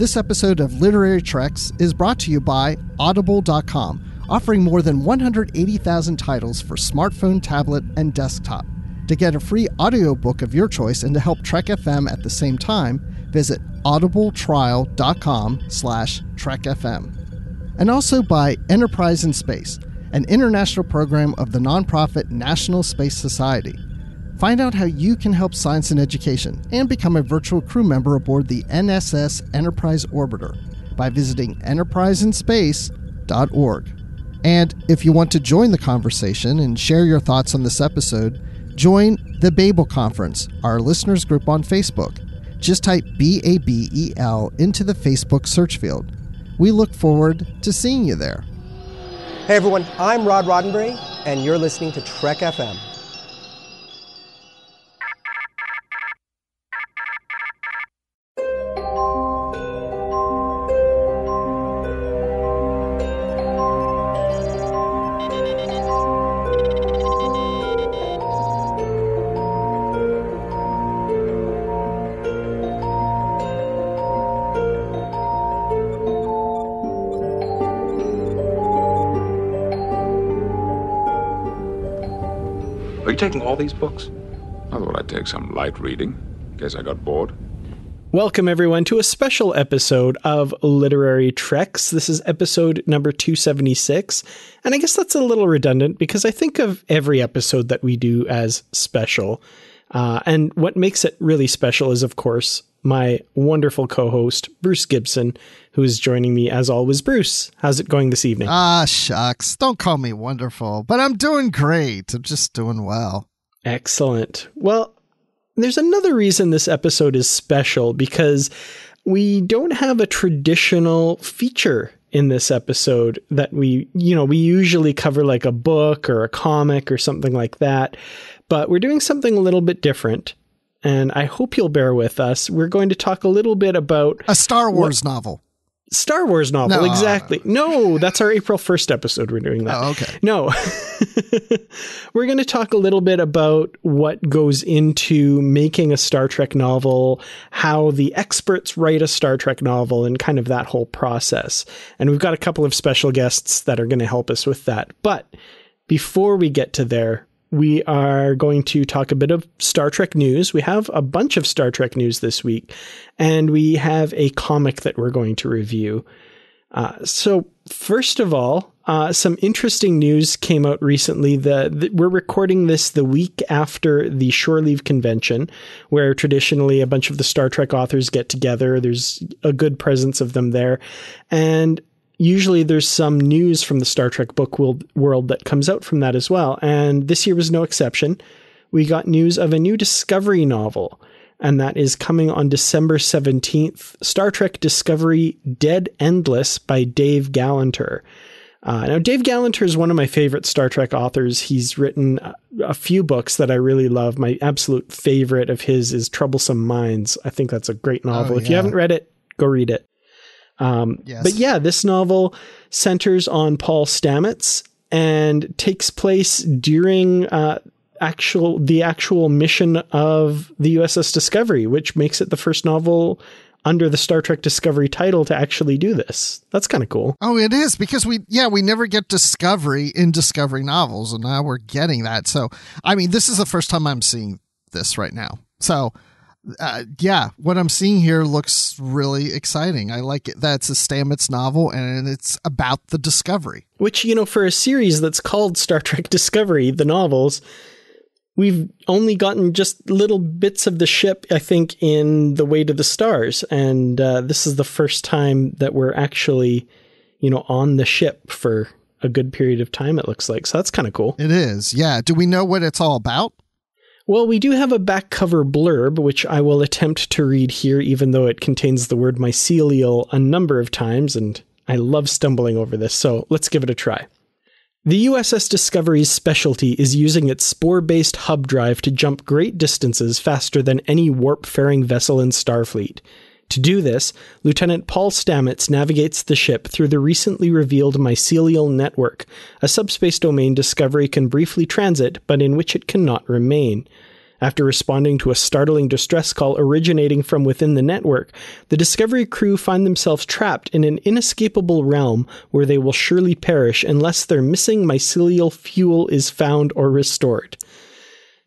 This episode of Literary Treks is brought to you by Audible.com, offering more than 180,000 titles for smartphone, tablet, and desktop. To get a free audiobook of your choice and to help Trek FM at the same time, visit audibletrial.com slash trekfm. And also by Enterprise in Space, an international program of the nonprofit National Space Society. Find out how you can help science and education and become a virtual crew member aboard the NSS Enterprise Orbiter by visiting enterpriseinspace.org. And if you want to join the conversation and share your thoughts on this episode, join the Babel Conference, our listeners group on Facebook. Just type B A B E L into the Facebook search field. We look forward to seeing you there. Hey everyone, I'm Rod Roddenberry, and you're listening to Trek FM. Taking all these books? I thought I'd take some light reading. in case I got bored. Welcome, everyone, to a special episode of Literary Treks. This is episode number 276. And I guess that's a little redundant because I think of every episode that we do as special. Uh, and what makes it really special is, of course, my wonderful co host, Bruce Gibson, who is joining me as always. Bruce, how's it going this evening? Ah, shucks. Don't call me wonderful, but I'm doing great. I'm just doing well. Excellent. Well, there's another reason this episode is special because we don't have a traditional feature in this episode that we, you know, we usually cover like a book or a comic or something like that. But we're doing something a little bit different. And I hope you'll bear with us. We're going to talk a little bit about A Star Wars novel. Star Wars novel, No. exactly. No, that's our April 1st episode. We're doing that. Oh, okay. No. We're going to talk a little bit about what goes into making a Star Trek novel, how the experts write a Star Trek novel, and kind of that whole process. And we've got a couple of special guests that are going to help us with that. But before we get to there, we are going to talk a bit of Star Trek news. We have a bunch of Star Trek news this week, and we have a comic that we're going to review. Uh, so, first of all, uh, some interesting news came out recently. The, the- we're recording this the week after the Shore Leave Convention, where traditionally a bunch of the Star Trek authors get together. There's a good presence of them there, and usually there's some news from the Star Trek book world, world that comes out from that as well. And this year was no exception. We got news of a new Discovery novel, and that is coming on December 17th Star Trek Discovery Dead Endless by Dave Galanter. Uh, now, Dave Galanter is one of my favorite Star Trek authors. He's written a, a few books that I really love. My absolute favorite of his is Troublesome Minds. I think that's a great novel. if you haven't read it, go read it. Um, Yes. But yeah, this novel centers on Paul Stamets and takes place during uh, actual the actual mission of the USS Discovery, which makes it the first novel under the Star Trek Discovery title to actually do this. That's kind of cool. Oh, it is because we, yeah, we never get discovery in discovery novels, and now we're getting that. So, I mean, this is the first time I'm seeing this right now. So, uh, yeah, what I'm seeing here looks really exciting. I like it. That's a Stamets novel, and it's about the discovery. Which, you know, for a series that's called Star Trek Discovery, the novels, we've only gotten just little bits of the ship, I think, in The Way to the Stars. And uh, this is the first time that we're actually, you know, on the ship for a good period of time, it looks like. So that's kind of cool. It is, yeah. Do we know what it's all about? Well, we do have a back cover blurb, which I will attempt to read here, even though it contains the word mycelial a number of times, and I love stumbling over this, so let's give it a try. The USS Discovery's specialty is using its spore based hub drive to jump great distances faster than any warp faring vessel in Starfleet. To do this, Lieutenant Paul Stamets navigates the ship through the recently revealed mycelial network, a subspace domain Discovery can briefly transit, but in which it cannot remain. After responding to a startling distress call originating from within the network, the Discovery crew find themselves trapped in an inescapable realm where they will surely perish unless their missing mycelial fuel is found or restored.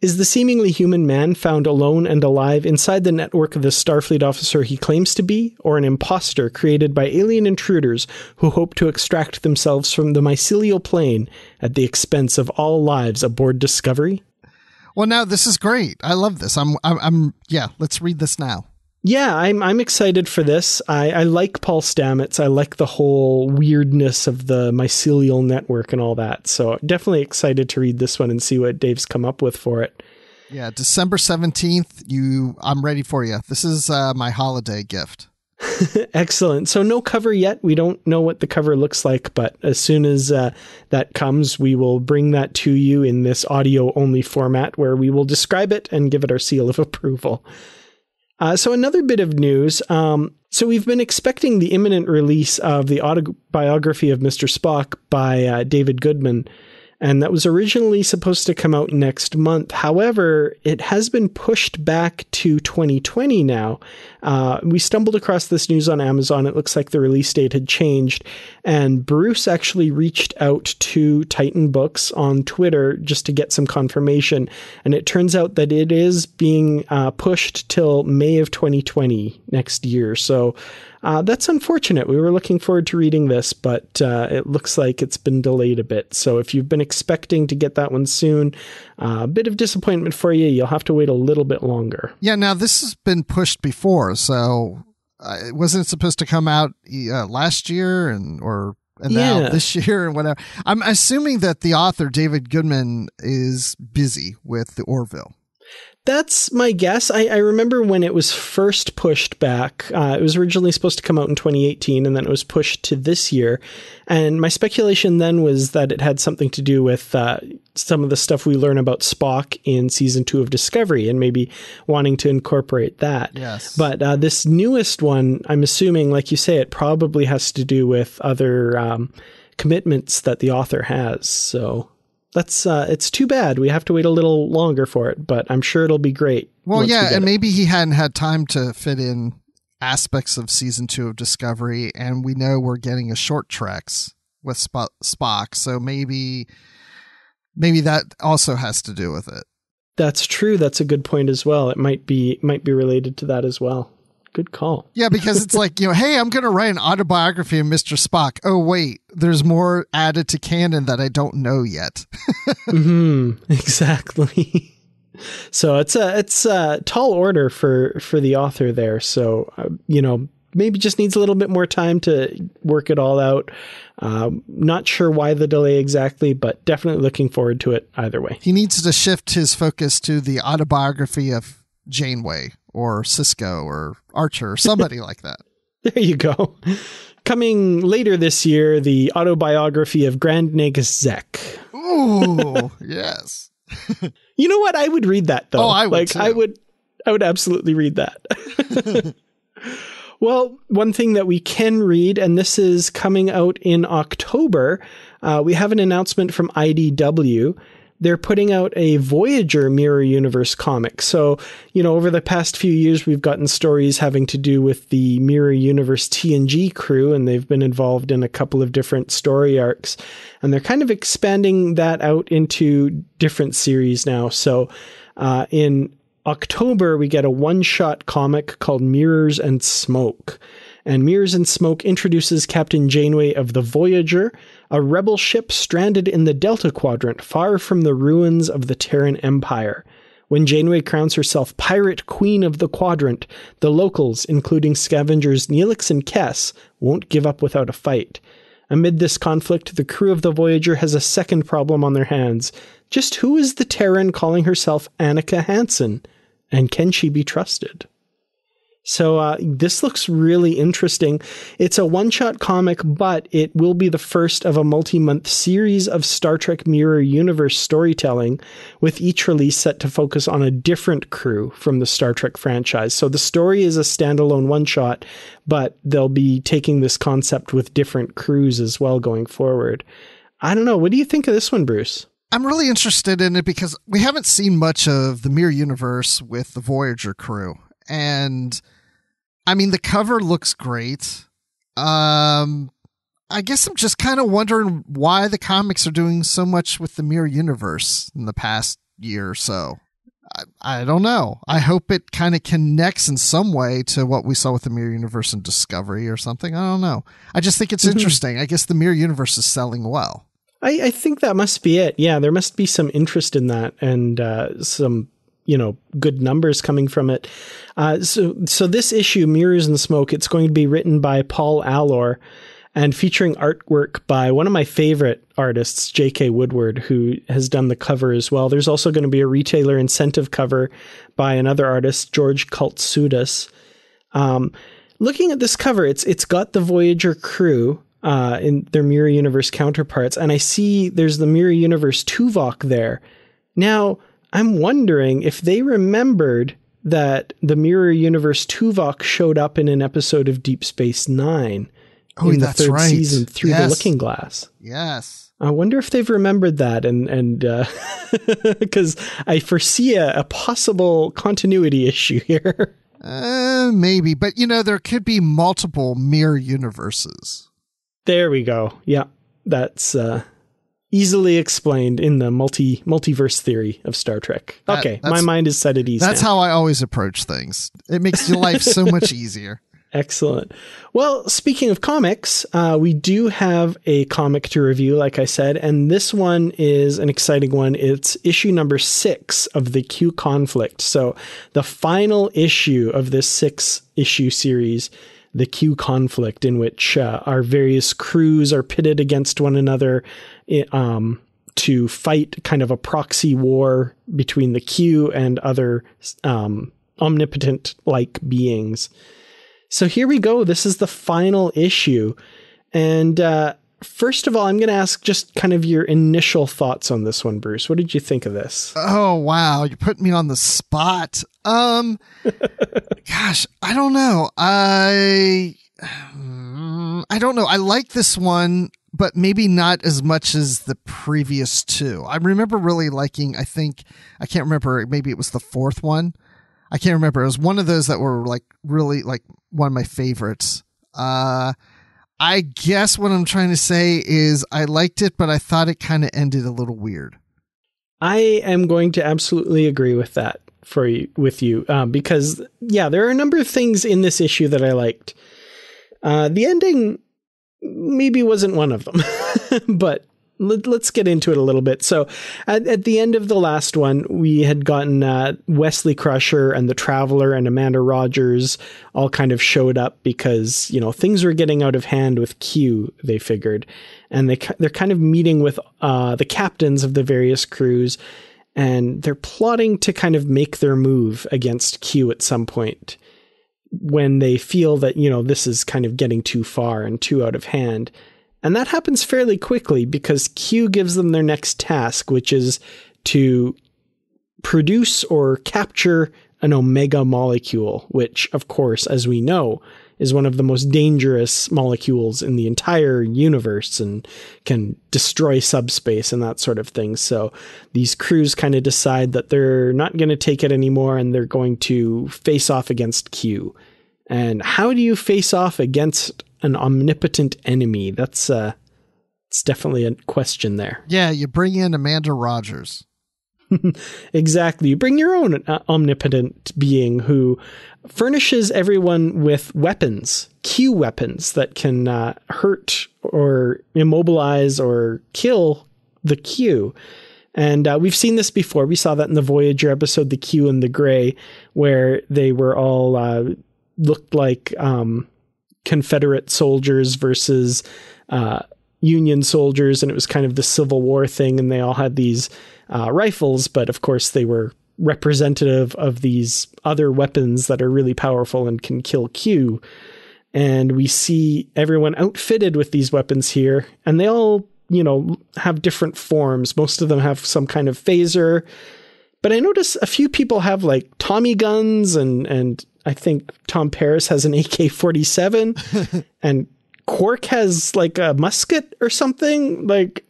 Is the seemingly human man found alone and alive inside the network of the Starfleet officer he claims to be, or an impostor created by alien intruders who hope to extract themselves from the mycelial plane at the expense of all lives aboard Discovery? Well, now this is great. I love this. I'm, I'm, I'm yeah. Let's read this now. Yeah, I'm I'm excited for this. I, I like Paul Stamets. I like the whole weirdness of the mycelial network and all that. So definitely excited to read this one and see what Dave's come up with for it. Yeah, December seventeenth. You, I'm ready for you. This is uh, my holiday gift. Excellent. So no cover yet. We don't know what the cover looks like, but as soon as uh, that comes, we will bring that to you in this audio only format where we will describe it and give it our seal of approval. Uh, so another bit of news. Um, so we've been expecting the imminent release of the autobiography of Mr. Spock by uh, David Goodman and that was originally supposed to come out next month. However, it has been pushed back to 2020 now. Uh, we stumbled across this news on Amazon. It looks like the release date had changed, and Bruce actually reached out to Titan Books on Twitter just to get some confirmation. And it turns out that it is being uh, pushed till May of 2020 next year. So uh, that's unfortunate. We were looking forward to reading this, but uh, it looks like it's been delayed a bit. So if you've been expecting to get that one soon, uh, a bit of disappointment for you. You'll have to wait a little bit longer. Yeah, now this has been pushed before, so uh, wasn't it supposed to come out uh, last year and or and yeah. now this year and whatever? I'm assuming that the author David Goodman is busy with the Orville. That's my guess. I, I, remember when it was first pushed back. Uh, it was originally supposed to come out in 2018, and then it was pushed to this year. And my speculation then was that it had something to do with uh, some of the stuff we learn about Spock in season two of Discovery, and maybe wanting to incorporate that. Yes. But uh, this newest one, I'm assuming, like you say, it probably has to do with other um, commitments that the author has. So that's uh, it's too bad. We have to wait a little longer for it, but I'm sure it'll be great. Well, yeah, we and it. maybe he hadn't had time to fit in aspects of season two of Discovery, and we know we're getting a short treks with Spock, so maybe maybe that also has to do with it. That's true. That's a good point as well. It might be might be related to that as well. Good call. Yeah, because it's like, you know, hey, I'm going to write an autobiography of Mr. Spock. Oh, wait, there's more added to canon that I don't know yet. mm-hmm, exactly. so it's a it's a tall order for for the author there. So uh, you know, maybe just needs a little bit more time to work it all out. Uh, not sure why the delay exactly, but definitely looking forward to it either way. He needs to shift his focus to the autobiography of Janeway or Sisko or Archer or somebody like that. There you go. Coming later this year, the autobiography of Grand Nagus Zek. Ooh, yes. you know what? I would read that though. Oh, I would. Like too. I would I would absolutely read that. well, one thing that we can read, and this is coming out in October, uh, we have an announcement from IDW they're putting out a Voyager Mirror Universe comic. So, you know, over the past few years, we've gotten stories having to do with the Mirror Universe TNG crew, and they've been involved in a couple of different story arcs. And they're kind of expanding that out into different series now. So, uh, in October, we get a one shot comic called Mirrors and Smoke and Mirrors and Smoke introduces Captain Janeway of the Voyager, a rebel ship stranded in the Delta Quadrant far from the ruins of the Terran Empire. When Janeway crowns herself Pirate Queen of the Quadrant, the locals, including scavengers Neelix and Kes, won't give up without a fight. Amid this conflict, the crew of the Voyager has a second problem on their hands. Just who is the Terran calling herself Annika Hansen? And can she be trusted? So uh, this looks really interesting. It's a one-shot comic, but it will be the first of a multi-month series of Star Trek Mirror Universe storytelling, with each release set to focus on a different crew from the Star Trek franchise. So the story is a standalone one-shot, but they'll be taking this concept with different crews as well going forward. I don't know. What do you think of this one, Bruce? I'm really interested in it because we haven't seen much of the Mirror Universe with the Voyager crew. And I mean, the cover looks great. Um, I guess I'm just kind of wondering why the comics are doing so much with the Mirror Universe in the past year or so. I, I don't know. I hope it kind of connects in some way to what we saw with the Mirror Universe and Discovery or something. I don't know. I just think it's mm-hmm. interesting. I guess the Mirror Universe is selling well. I, I, think that must be it. Yeah, there must be some interest in that and uh, some you know good numbers coming from it. Uh, so so this issue, Mirrors and Smoke, it's going to be written by Paul Allor and featuring artwork by one of my favorite artists, J.K. Woodward, who has done the cover as well. There's also going to be a retailer incentive cover by another artist, George Caltsoudas. Um, looking at this cover, it's it's got the Voyager crew uh, in their Mirror Universe counterparts, and I see there's the Mirror Universe Tuvok there. Now, I'm wondering if they remembered that the Mirror Universe Tuvok showed up in an episode of Deep Space Nine oh, in the that's third right. season through Yes. the Looking Glass. Yes. I wonder if they've remembered that and and because I foresee a, a possible continuity issue here. Uh, maybe, but you know, there could be multiple mirror universes. there we go. Yeah, that's uh, easily explained in the multi multiverse theory of Star Trek. That- okay, my mind is set at ease. That's now. how I always approach things. It makes your life so much easier. Excellent. Well, speaking of comics, uh, we do have a comic to review, like I said, and this one is an exciting one. It's issue number six of the Q Conflict. So, the final issue of this six issue series, the Q Conflict, in which uh, our various crews are pitted against one another. Um, to fight kind of a proxy war between the Q and other um, omnipotent like beings. So here we go. This is the final issue. And uh, first of all, I'm going to ask just kind of your initial thoughts on this one, Bruce. What did you think of this? Oh wow, you put me on the spot. Um gosh, I don't know. I I don't know. I like this one, but maybe not as much as the previous two. I remember really liking I think I can't remember, maybe it was the fourth one. I can't remember. It was one of those that were like really like one of my favorites. Uh I guess what I'm trying to say is I liked it, but I thought it kind of ended a little weird. I am going to absolutely agree with that for you, with you, um, because yeah, there are a number of things in this issue that I liked. Uh, the ending maybe wasn't one of them, but let, us get into it a little bit. So, at, at the end of the last one, we had gotten uh, Wesley Crusher and the Traveler and Amanda Rogers all kind of showed up because you know things were getting out of hand with Q. They figured, and they they're kind of meeting with uh, the captains of the various crews, and they're plotting to kind of make their move against Q at some point when they feel that you know this is kind of getting too far and too out of hand. And that happens fairly quickly because Q gives them their next task, which is to produce or capture an omega molecule, which, of course, as we know, is one of the most dangerous molecules in the entire universe and can destroy subspace and that sort of thing. So these crews kind of decide that they're not going to take it anymore and they're going to face off against Q. And how do you face off against an omnipotent enemy? That's uh it's definitely a question there. Yeah, you bring in Amanda Rogers. Exactly. You bring your own uh, omnipotent being who furnishes everyone with weapons, Q weapons that can uh, hurt or immobilize or kill the Q. And uh, we've seen this before. We saw that in the Voyager episode, The Q and the Grey, where they were all uh, looked like um, Confederate soldiers versus uh, Union soldiers, and it was kind of the Civil War thing, and they all had these uh, rifles, but of course they were representative of these other weapons that are really powerful and can kill Q. And we see everyone outfitted with these weapons here, and they all, you know, have different forms. Most of them have some kind of phaser, but I notice a few people have like Tommy guns, and and I think Tom Paris has an AK forty seven, and Quark has like a musket or something. Like,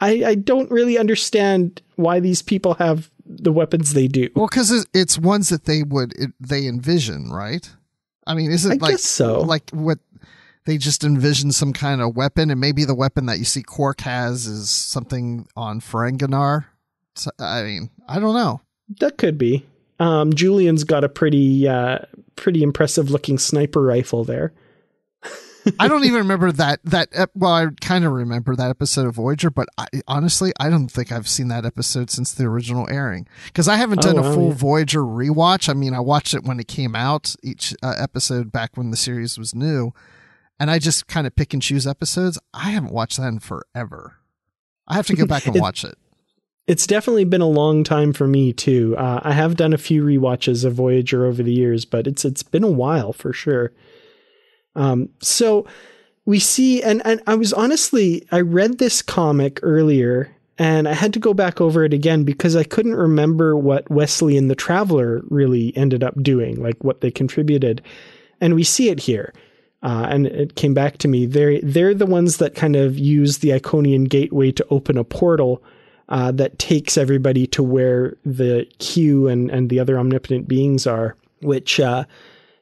I, I don't really understand why these people have the weapons they do. Well, because it's ones that they would it, they envision, right? I mean, is it I like so. like what they just envision some kind of weapon, and maybe the weapon that you see Quark has is something on Ferenginar. So, I mean, I don't know. That could be. Um, Julian's got a pretty uh, pretty impressive looking sniper rifle there. I don't even remember that that ep- well I kind of remember that episode of Voyager but I, honestly I don't think I've seen that episode since the original airing cuz I haven't Oh, done a full yeah. Voyager rewatch I mean I watched it when it came out each uh, episode back when the series was new and I just kind of pick and choose episodes I haven't watched that in forever I have to go back and It- watch it It's definitely been a long time for me too. Uh, I have done a few rewatches of Voyager over the years, but it's it's been a while for sure. Um, so we see, and and I was honestly, I read this comic earlier, and I had to go back over it again because I couldn't remember what Wesley and the Traveler really ended up doing, like what they contributed, and we see it here. Uh, and it came back to me. They're they're the ones that kind of use the Iconian Gateway to open a portal uh, that takes everybody to where the Q and and the other omnipotent beings are, which uh,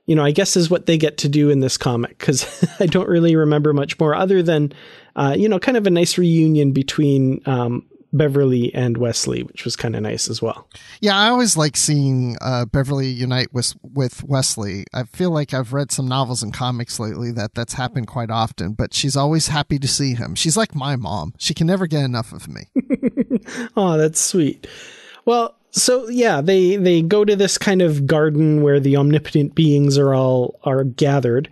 you know I guess is what they get to do in this comic because I don't really remember much more other than uh, you know kind of a nice reunion between um, Beverly and Wesley, which was kind of nice as well. Yeah, I always like seeing uh, Beverly unite with with Wesley. I feel like I've read some novels and comics lately that that's happened quite often. But she's always happy to see him. She's like my mom. She can never get enough of me. Oh, that's sweet. Well, so yeah, they they go to this kind of garden where the omnipotent beings are all are gathered,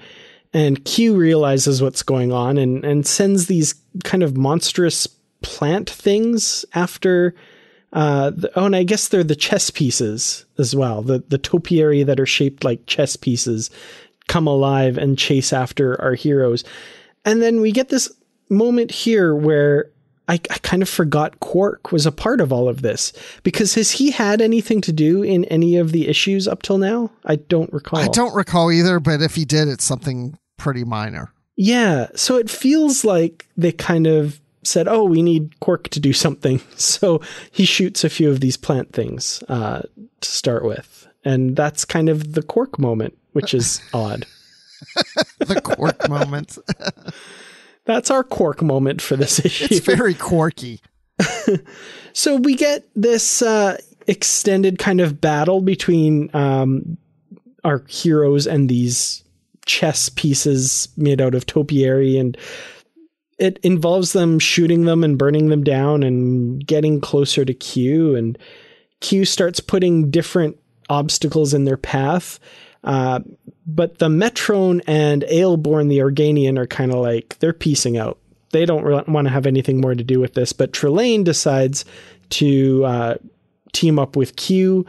and Q realizes what's going on and and sends these kind of monstrous plant things after. Uh, the, oh, and I guess they're the chess pieces as well. The the topiary that are shaped like chess pieces come alive and chase after our heroes. And then we get this moment here where I, I kind of forgot Quark was a part of all of this because has he had anything to do in any of the issues up till now? I don't recall. I don't recall either, but if he did, it's something pretty minor. Yeah, so it feels like they kind of said, "Oh, we need Quark to do something," so he shoots a few of these plant things uh, to start with, and that's kind of the Quark moment, which is odd. The Quark moment. That's our quirk moment for this issue. It's very quirky. So we get this uh, extended kind of battle between um, our heroes and these chess pieces made out of topiary, and it involves them shooting them and burning them down and getting closer to Q. And Q starts putting different obstacles in their path. Uh, but the Metron and Ayelborne, the Organian, are kind of like they're piecing out. They don't re- want to have anything more to do with this. But Trelane decides to uh, team up with Q,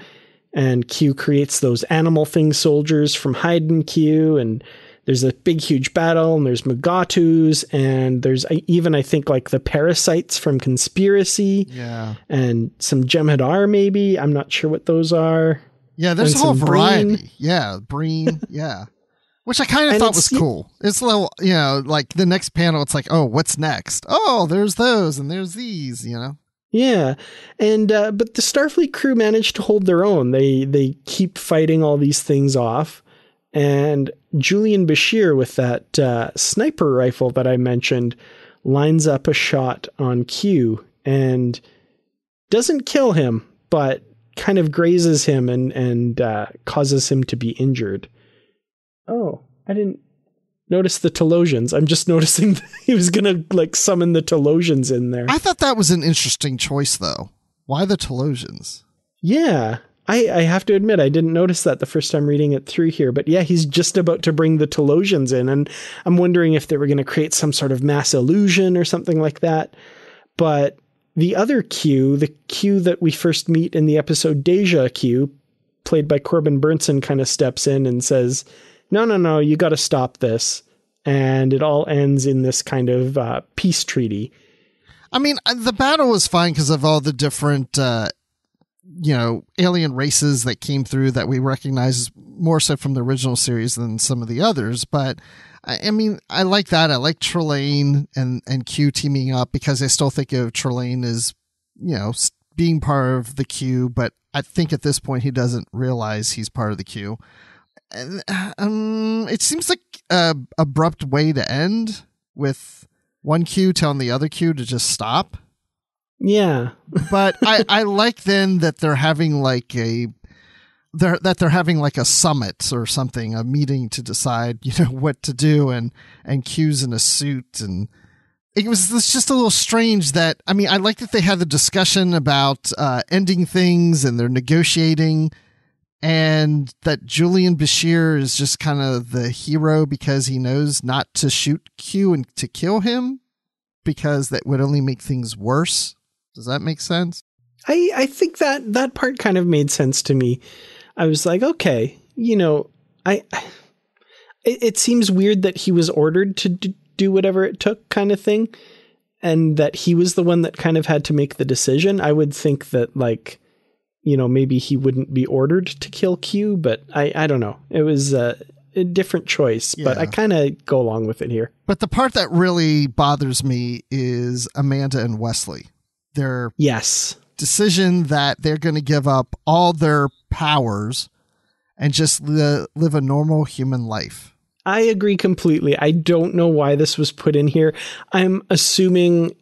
and Q creates those animal thing soldiers from and Q, and there's a big, huge battle, and there's Magatus, and there's even I think like the parasites from Conspiracy, Yeah. and some Jem'Hadar maybe. I'm not sure what those are. Yeah, there's a whole variety. Breen. Yeah, Breen. yeah. Which I kind of thought was cool. It's a little, you know, like the next panel, it's like, oh, what's next? Oh, there's those and there's these, you know? Yeah, and uh, but the Starfleet crew managed to hold their own. They they keep fighting all these things off, and Julian Bashir with that uh, sniper rifle that I mentioned lines up a shot on Q and doesn't kill him, but kind of grazes him and and uh, causes him to be injured. Oh, I didn't notice the Talosians. I'm just noticing that he was gonna like summon the Talosians in there. I thought that was an interesting choice, though. Why the Talosians? Yeah. I, I have to admit, I didn't notice that the first time reading it through here. But yeah, he's just about to bring the Talosians in. And I'm wondering if they were going to create some sort of mass illusion or something like that. But the other Q, the Q that we first meet in the episode Deja Q, played by Corbin Bernsen, kind of steps in and says, No, no, no, you got to stop this. And it all ends in this kind of uh, peace treaty. I mean, the battle was fine because of all the different uh, you know, alien races that came through that we recognize more so from the original series than some of the others. But I, I mean, I like that. I like Trelane and, and Q teaming up because I still think of Trelane as, you know, being part of the Q, but I think at this point he doesn't realize he's part of the Q. And, um, it seems like a abrupt way to end with one Q telling the other Q to just stop. Yeah. but I, I like then that they're having like a they're that they're having like a summit or something, a meeting to decide, you know, what to do and and Q's in a suit and it was it's just a little strange that I mean I like that they had the discussion about uh, ending things and they're negotiating and that Julian Bashir is just kind of the hero because he knows not to shoot Q and to kill him because that would only make things worse. Does that make sense? I, I think that that part kind of made sense to me. I was like, okay, you know, I it, it seems weird that he was ordered to d- do whatever it took, kind of thing, and that he was the one that kind of had to make the decision. I would think that like, you know, maybe he wouldn't be ordered to kill Q, but I I don't know. It was a different choice, but Yeah. I kind of go along with it here. But the part that really bothers me is Amanda and Wesley. They're Yes. Decision that they're going to give up all their powers and just li- live a normal human life. I agree completely. I don't know why this was put in here. I'm assuming,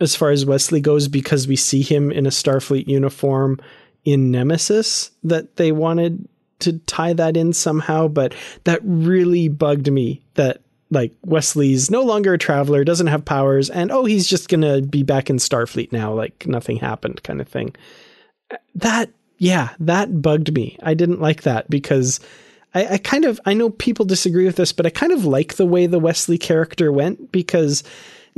as far as Wesley goes, because we see him in a Starfleet uniform in Nemesis, that they wanted to tie that in somehow. But that really bugged me that, like, Wesley's no longer a traveler, doesn't have powers, and oh, he's just to be back in Starfleet now, like nothing happened, kind of thing. That, yeah, that bugged me. I didn't like that because. I, I kind of I know people disagree with this, but I kind of like the way the Wesley character went because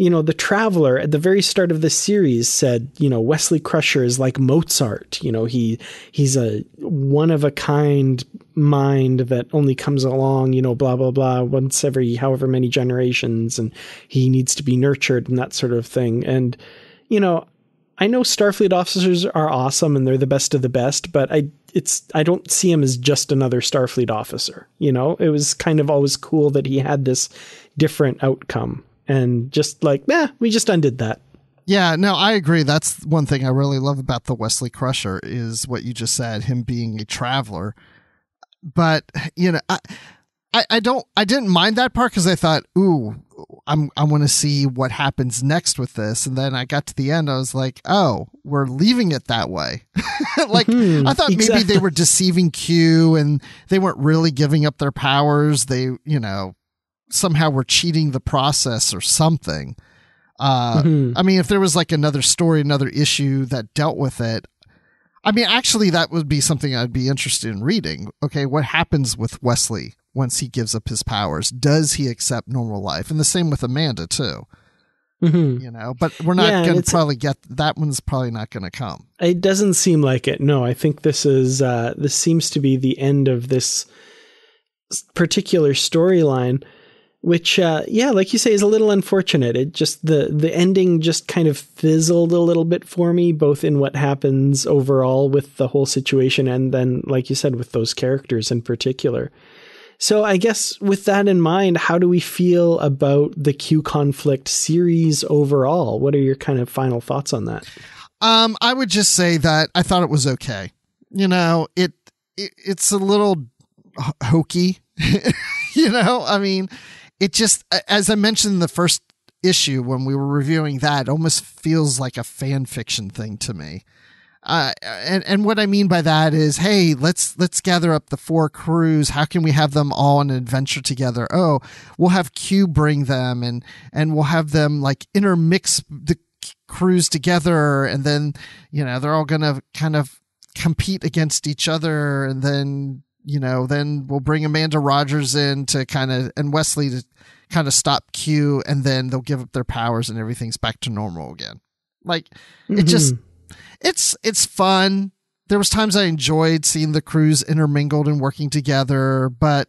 you know the traveler at the very start of the series said you know Wesley Crusher is like Mozart. You know he he's a one of a kind mind that only comes along you know blah blah blah once every however many generations and he needs to be nurtured and that sort of thing. And you know I know Starfleet officers are awesome and they're the best of the best, but I it's I don't see him as just another Starfleet officer. You know, it was kind of always cool that he had this different outcome, and just like, nah, we just undid that. Yeah, no, I agree. That's one thing I really love about the Wesley Crusher is what you just said, him being a traveler. But you know, I, I, I don't, I didn't mind that part because I thought, ooh, I'm, I want to see what happens next with this. And then I got to the end, I was like, oh, we're leaving it that way. like Mhm, I thought maybe they were deceiving Q and they weren't really giving up their powers. They, you know, somehow we're cheating the process or something. Uh, Mhm. I mean, if there was like another story, another issue that dealt with it, I mean, actually, that would be something I'd be interested in reading. Okay, what happens with Wesley once he gives up his powers? Does he accept normal life? And the same with Amanda too. Mhm. You know, but we're not Yeah, going to probably get that one's probably not going to come. It doesn't seem like it. No, I think this is uh, this seems to be the end of this particular storyline, which, uh, yeah, like you say, is a little unfortunate. It just the the ending just kind of fizzled a little bit for me, both in what happens overall with the whole situation, and then, like you said, with those characters in particular. So I guess with that in mind, how do we feel about the Q conflict series overall? What are your kind of final thoughts on that? Um, I would just say that I thought it was okay. You know, it, it it's a little hokey. you know, I mean, it just as I mentioned in the first issue when we were reviewing that, almost feels like a fan fiction thing to me. Uh, and and what I mean by that is, hey, let's let's gather up the four crews. How can we have them all on an adventure together? Oh, we'll have Q bring them, and and we'll have them like intermix the crews together, and then you know they're all gonna kind of compete against each other, and then you know then we'll bring Amanda Rogers in to kind of and Wesley to kind of stop Q, and then they'll give up their powers, and everything's back to normal again. Like it just it's it's fun. There was times I enjoyed seeing the crews intermingled and working together, but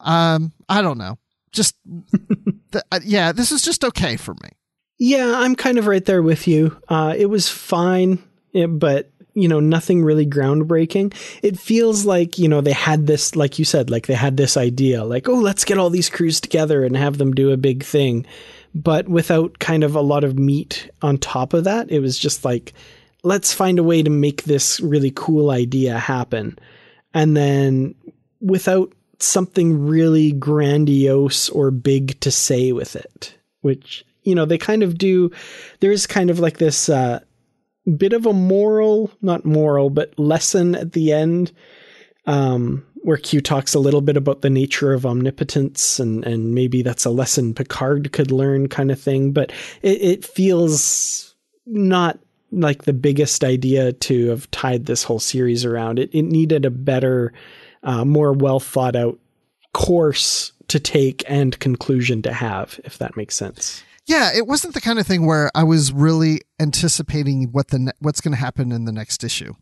um, I don't know. Just the, uh, yeah, this is just okay for me. Yeah, I'm kind of right there with you. Uh, it was fine, eh, but you know, nothing really groundbreaking. It feels like, you know, they had this, like you said, like they had this idea, like, oh, let's get all these crews together and have them do a big thing. But without kind of a lot of meat on top of that, it was just like, let's find a way to make this really cool idea happen. And then without something really grandiose or big to say with it, which, you know, they kind of do. There's kind of like this, uh, bit of a moral, not moral, but lesson at the end, um, where Q talks a little bit about the nature of omnipotence and, and maybe that's a lesson Picard could learn kind of thing. But it, it feels not like the biggest idea to have tied this whole series around. It, it needed a better, uh, more well thought out course to take and conclusion to have, if that makes sense yeah, it wasn't the kind of thing where I was really anticipating what the ne- what's going to happen in the next issue.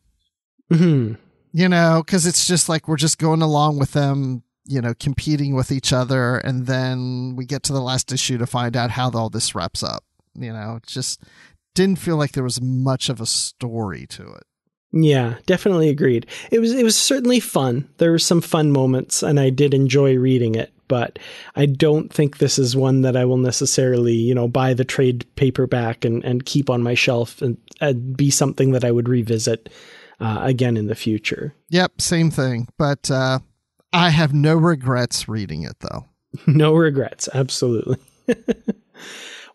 Mm-hmm. You know, because it's just like we're just going along with them, you know, competing with each other, and then we get to the last issue to find out how all this wraps up. You know, it just didn't feel like there was much of a story to it. Yeah, definitely agreed. It was it was certainly fun. There were some fun moments and I did enjoy reading it, but I don't think this is one that I will necessarily, you know, buy the trade paperback and, and keep on my shelf and, and be something that I would revisit uh, again in the future. Yep, same thing. But uh, I have no regrets reading it though. no regrets, absolutely.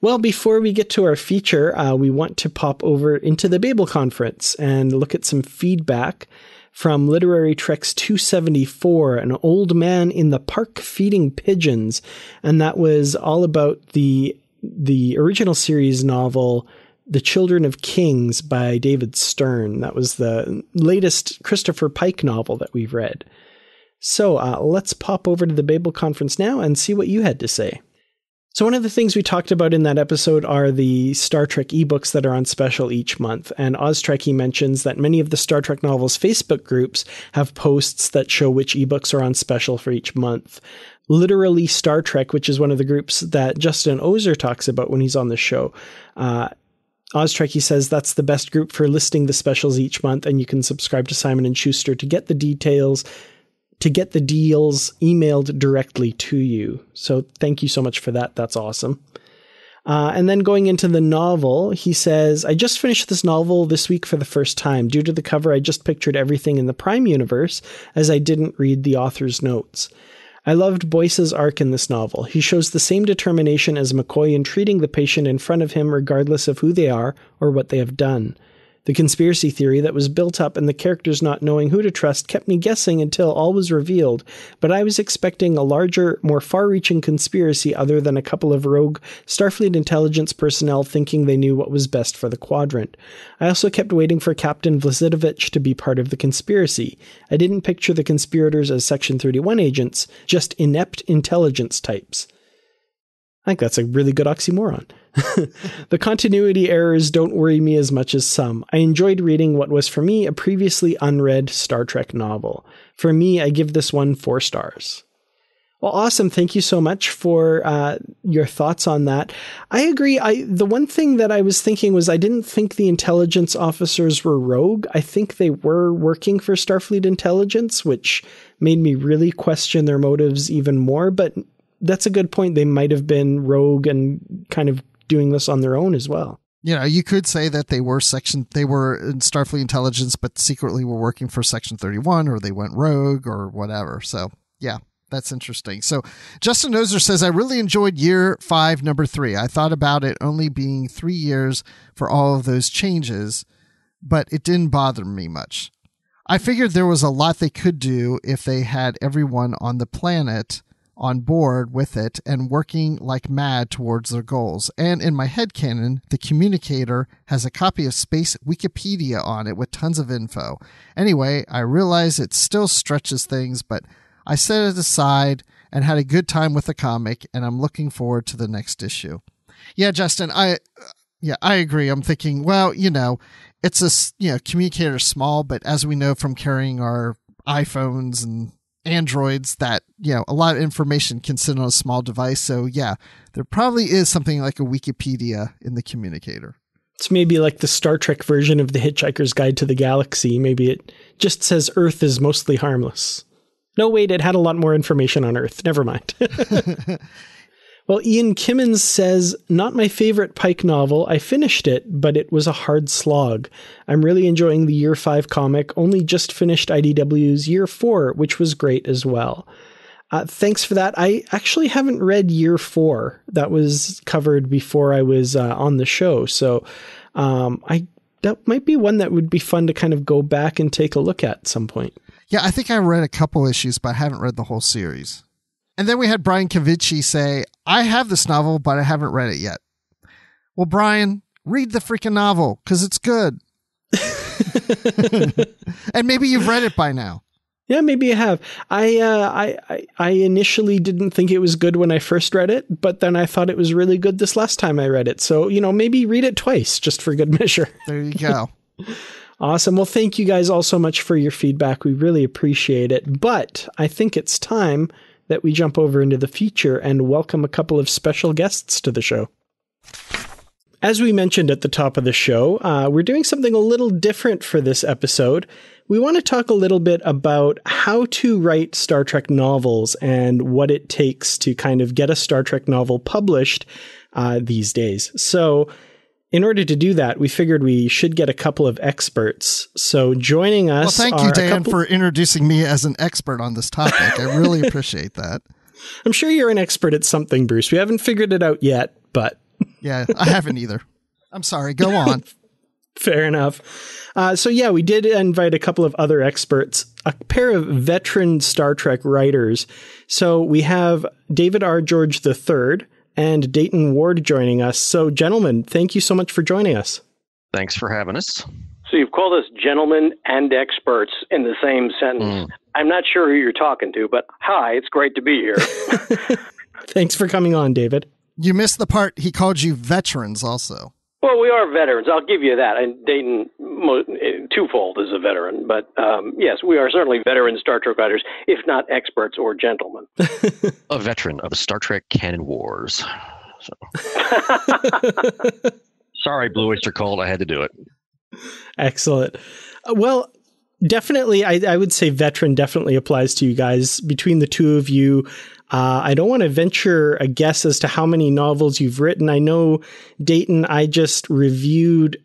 Well, before we get to our feature, uh, we want to pop over into the Babel conference and look at some feedback from Literary Treks 274, An Old Man in the Park Feeding Pigeons. And that was all about the, the original series novel, The Children of Kings by David Stern. That was the latest Christopher Pike novel that we've read. So uh, let's pop over to the Babel conference now and see what you had to say. So, one of the things we talked about in that episode are the Star Trek ebooks that are on special each month. And Oztrekkie mentions that many of the Star Trek novels Facebook groups have posts that show which ebooks are on special for each month. Literally Star Trek, which is one of the groups that Justin Ozer talks about when he's on the show. Uh, Oztrekkie says that's the best group for listing the specials each month, and you can subscribe to Simon and Schuster to get the details to get the deals emailed directly to you. So thank you so much for that. That's awesome. Uh, and then going into the novel, he says, I just finished this novel this week for the first time. Due to the cover, I just pictured everything in the Prime universe as I didn't read the author's notes. I loved Boyce's arc in this novel. He shows the same determination as McCoy in treating the patient in front of him regardless of who they are or what they have done. The conspiracy theory that was built up and the characters not knowing who to trust kept me guessing until all was revealed, but I was expecting a larger, more far reaching conspiracy other than a couple of rogue Starfleet intelligence personnel thinking they knew what was best for the quadrant. I also kept waiting for Captain Vlasidovich to be part of the conspiracy. I didn't picture the conspirators as Section 31 agents, just inept intelligence types. I think that's a really good oxymoron. the continuity errors don't worry me as much as some. I enjoyed reading what was for me a previously unread Star Trek novel. For me, I give this one four stars. Well, awesome. Thank you so much for uh, your thoughts on that. I agree. I the one thing that I was thinking was I didn't think the intelligence officers were rogue. I think they were working for Starfleet intelligence, which made me really question their motives even more. But that's a good point. They might have been rogue and kind of doing this on their own as well. You know, you could say that they were section they were in Starfleet intelligence, but secretly were working for Section Thirty One, or they went rogue, or whatever. So, yeah, that's interesting. So, Justin Ozer says, I really enjoyed year five, number three. I thought about it only being three years for all of those changes, but it didn't bother me much. I figured there was a lot they could do if they had everyone on the planet on board with it and working like mad towards their goals. And in my head canon, the communicator has a copy of Space Wikipedia on it with tons of info. Anyway, I realize it still stretches things, but I set it aside and had a good time with the comic, and I'm looking forward to the next issue. Yeah, Justin, I uh, yeah, I agree. I'm thinking, well, you know, it's a you know communicator small, but as we know from carrying our iPhones and androids that you know a lot of information can sit on a small device so yeah there probably is something like a wikipedia in the communicator It's maybe like the Star Trek version of the Hitchhiker's Guide to the Galaxy. Maybe it just says Earth is mostly harmless. No, wait, it had a lot more information on Earth. Never mind. well, Ian Kimmins says, Not my favorite Pike novel. I finished it, but it was a hard slog. I'm really enjoying the Year 5 comic. Only just finished IDW's Year 4, which was great as well. Uh, thanks for that. I actually haven't read Year 4. That was covered before I was uh, on the show. So um, I that might be one that would be fun to kind of go back and take a look at some point. Yeah, I think I read a couple issues, but I haven't read the whole series. And then we had Brian Cavici say, I have this novel, but I haven't read it yet. Well, Brian, read the freaking novel because it's good. and maybe you've read it by now. Yeah, maybe I have. I, uh, I I initially didn't think it was good when I first read it, but then I thought it was really good this last time I read it. So you know, maybe read it twice just for good measure. There you go. awesome. Well, thank you guys all so much for your feedback. We really appreciate it. But I think it's time that we jump over into the future and welcome a couple of special guests to the show. As we mentioned at the top of the show, uh, we're doing something a little different for this episode. We want to talk a little bit about how to write Star Trek novels and what it takes to kind of get a Star Trek novel published uh, these days. So, in order to do that, we figured we should get a couple of experts. So, joining us. Well, thank you, Dan, couple- for introducing me as an expert on this topic. I really appreciate that. I'm sure you're an expert at something, Bruce. We haven't figured it out yet, but yeah, I haven't either. I'm sorry. Go on. Fair enough. Uh, so yeah, we did invite a couple of other experts, a pair of veteran Star Trek writers. So we have David R. George III and Dayton Ward joining us. So, gentlemen, thank you so much for joining us. Thanks for having us. So you've called us gentlemen and experts in the same sentence. Mm. I'm not sure who you're talking to, but hi, it's great to be here. Thanks for coming on, David. You missed the part he called you veterans also. Well, we are veterans. I'll give you that. And Dayton, twofold, is a veteran. But um, yes, we are certainly veteran Star Trek writers, if not experts or gentlemen. a veteran of the Star Trek canon wars. So. Sorry, Blue Oyster Cult. I had to do it. Excellent. Uh, well, definitely, I, I would say veteran definitely applies to you guys. Between the two of you, uh, I don't want to venture a guess as to how many novels you've written. I know, Dayton, I just reviewed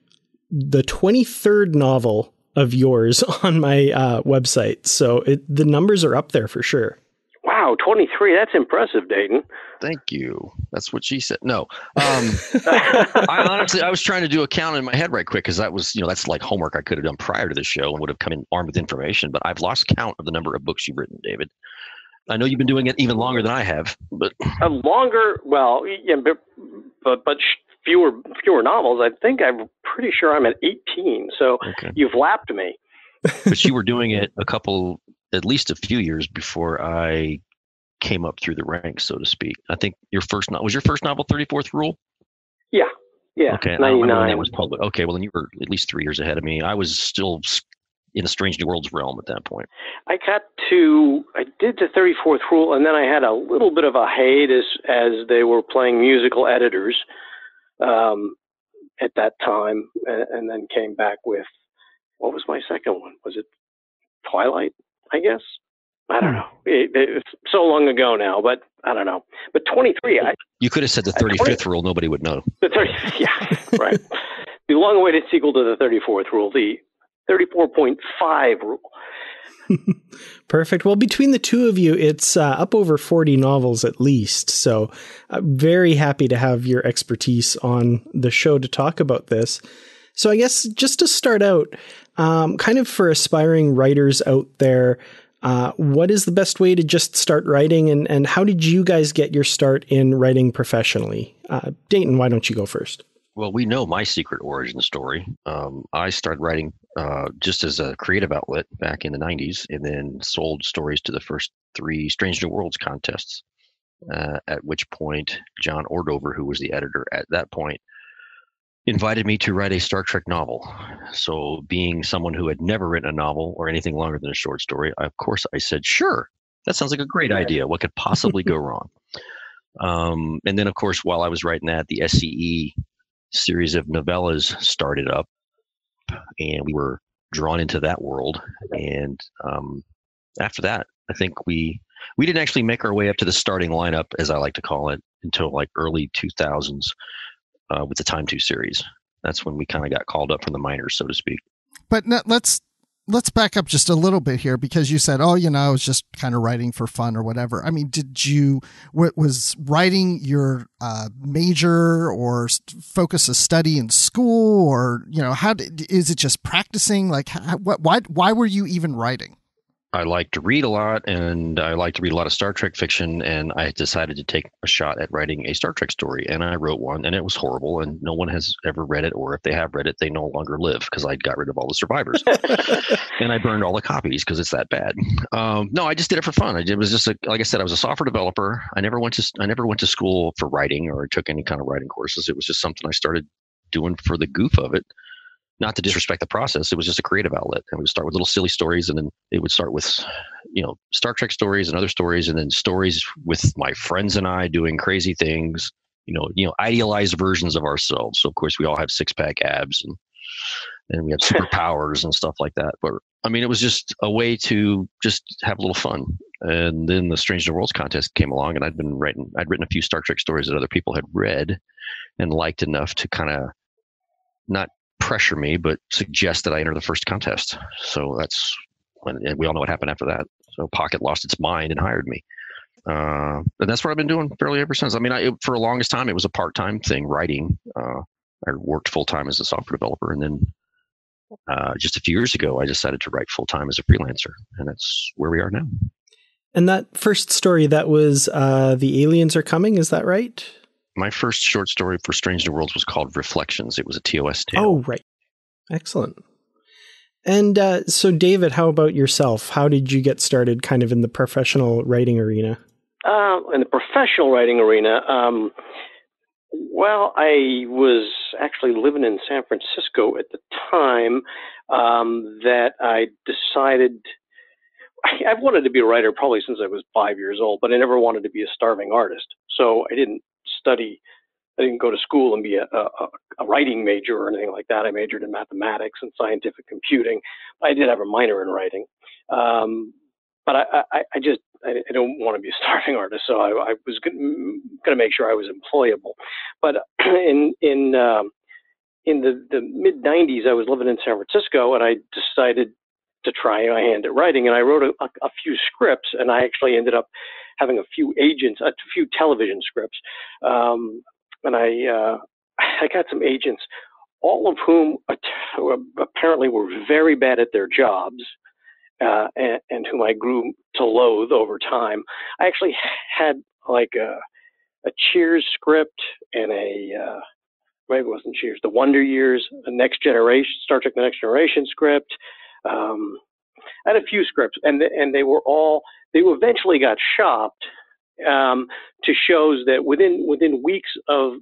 the 23rd novel of yours on my uh, website. So it, the numbers are up there for sure. Wow, 23. That's impressive, Dayton. Thank you. That's what she said. No. Um, I honestly, I was trying to do a count in my head right quick because that was, you know, that's like homework I could have done prior to the show and would have come in armed with information. But I've lost count of the number of books you've written, David. I know you've been doing it even longer than I have, but a longer. Well, yeah, but but, but fewer fewer novels. I think I'm pretty sure I'm at 18. So okay. you've lapped me. but you were doing it a couple, at least a few years before I came up through the ranks, so to speak. I think your first novel was your first novel, 34th Rule. Yeah. Yeah. Okay. 99. I that was public. Okay. Well, then you were at least three years ahead of me. I was still in a Strange New Worlds realm at that point? I got to, I did the 34th Rule, and then I had a little bit of a hiatus as they were playing musical editors um, at that time, and, and, then came back with, what was my second one? Was it Twilight, I guess? I don't hmm. know. It, it's so long ago now, but I don't know. But 23, I, You could have said the 35th 20, rule, nobody would know. The 30, yeah, right. the long awaited sequel to the 34th rule, the 34.5 rule. Perfect. Well, between the two of you, it's uh, up over 40 novels at least. So I'm very happy to have your expertise on the show to talk about this. So I guess just to start out, um, kind of for aspiring writers out there, uh, what is the best way to just start writing and, and how did you guys get your start in writing professionally? Uh, Dayton, why don't you go first? Well, we know my secret origin story. Um, I started writing uh, just as a creative outlet back in the 90s and then sold stories to the first three Strange New Worlds contests. Uh, at which point, John Ordover, who was the editor at that point, invited me to write a Star Trek novel. So, being someone who had never written a novel or anything longer than a short story, of course, I said, sure, that sounds like a great idea. What could possibly go wrong? Um, and then, of course, while I was writing that, the SCE series of novellas started up, and we were drawn into that world. And um, after that, I think we we didn't actually make our way up to the starting lineup, as I like to call it, until like early 2000s uh, with the Time To series. That's when we kind of got called up from the minors, so to speak. But let's let's back up just a little bit here because you said, "Oh, you know, I was just kind of writing for fun or whatever." I mean, did you what was writing your uh, major or focus of study in school, or you know, how did, is it just practicing? Like, how, what, why why were you even writing? I like to read a lot and I like to read a lot of Star Trek fiction. And I decided to take a shot at writing a Star Trek story. And I wrote one and it was horrible. And no one has ever read it, or if they have read it, they no longer live because I got rid of all the survivors. and I burned all the copies because it's that bad. Um, no, I just did it for fun. I did, it was just a, like I said, I was a software developer. I never went to, I never went to school for writing or took any kind of writing courses. It was just something I started doing for the goof of it not to disrespect the process, it was just a creative outlet. And we would start with little silly stories, and then it would start with, you know, Star Trek stories and other stories, and then stories with my friends and I doing crazy things. You know, you know, idealized versions of ourselves. So of course, we all have six pack abs and and we have superpowers and stuff like that. But I mean, it was just a way to just have a little fun. And then the Strange New Worlds contest came along, and I'd been writing, I'd written a few Star Trek stories that other people had read and liked enough to kind of not pressure me, but suggest that I enter the first contest. So that's when we all know what happened after that. So Pocket lost its mind and hired me. Uh, and that's what I've been doing fairly ever since. I mean, I, it, for the longest time, it was a part time thing, writing. Uh, I worked full time as a software developer, and then uh, just a few years ago, I decided to write full time as a freelancer, and that's where we are now. And that first story that was uh, the aliens are coming, is that right? My first short story for Strange New Worlds was called Reflections. It was a TOS tale. Oh, right. Excellent. And uh, so, David, how about yourself? How did you get started kind of in the professional writing arena? Uh, in the professional writing arena, um, well, I was actually living in San Francisco at the time um, that I decided I, I've wanted to be a writer probably since I was five years old, but I never wanted to be a starving artist. So I didn't study. I didn't go to school and be a, a, a writing major or anything like that. I majored in mathematics and scientific computing. I did have a minor in writing, um, but I, I, I just I, I, don't want to be a starving artist, so I, I was going to make sure I was employable. But in in um, in the, the mid 90s, I was living in San Francisco, and I decided to try my hand at writing. And I wrote a, a, few scripts, and I actually ended up having a few agents, a few television scripts, um, and I uh, I got some agents, all of whom apparently were very bad at their jobs. Uh, and, and, whom I grew to loathe over time. I actually had like a, a Cheers script and a uh, maybe it wasn't Cheers, the Wonder Years, the Next Generation, Star Trek: The Next Generation script. Um, I had a few scripts, and and they were all they eventually got shopped um, to shows that within within weeks of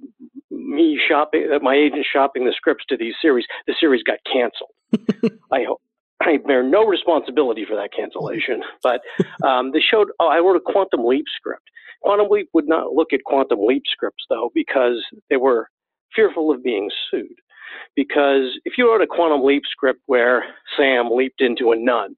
me shopping, uh, my agent shopping the scripts to these series, the series got canceled. I hope. I bear no responsibility for that cancellation, but um, they showed. Oh, I wrote a Quantum Leap script. Quantum Leap would not look at Quantum Leap scripts though because they were fearful of being sued. Because if you wrote a Quantum Leap script where Sam leaped into a nun,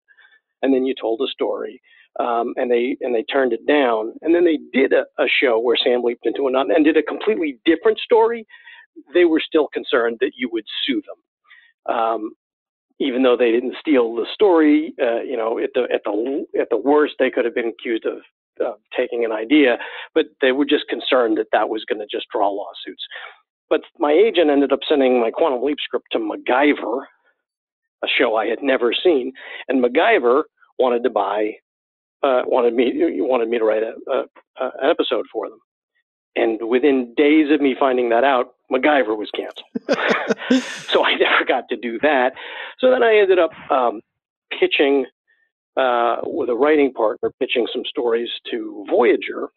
and then you told a story, um, and they and they turned it down. And then they did a, a show where Sam leaped into a nun and did a completely different story. They were still concerned that you would sue them, um, even though they didn't steal the story. Uh, you know, at the at the at the worst, they could have been accused of uh, taking an idea, but they were just concerned that that was going to just draw lawsuits. But my agent ended up sending my Quantum Leap script to MacGyver, a show I had never seen, and MacGyver wanted to buy, uh, wanted me wanted me to write a, a, a, an episode for them. And within days of me finding that out, MacGyver was canceled. so I never got to do that. So then I ended up um, pitching uh, with a writing partner, pitching some stories to Voyager,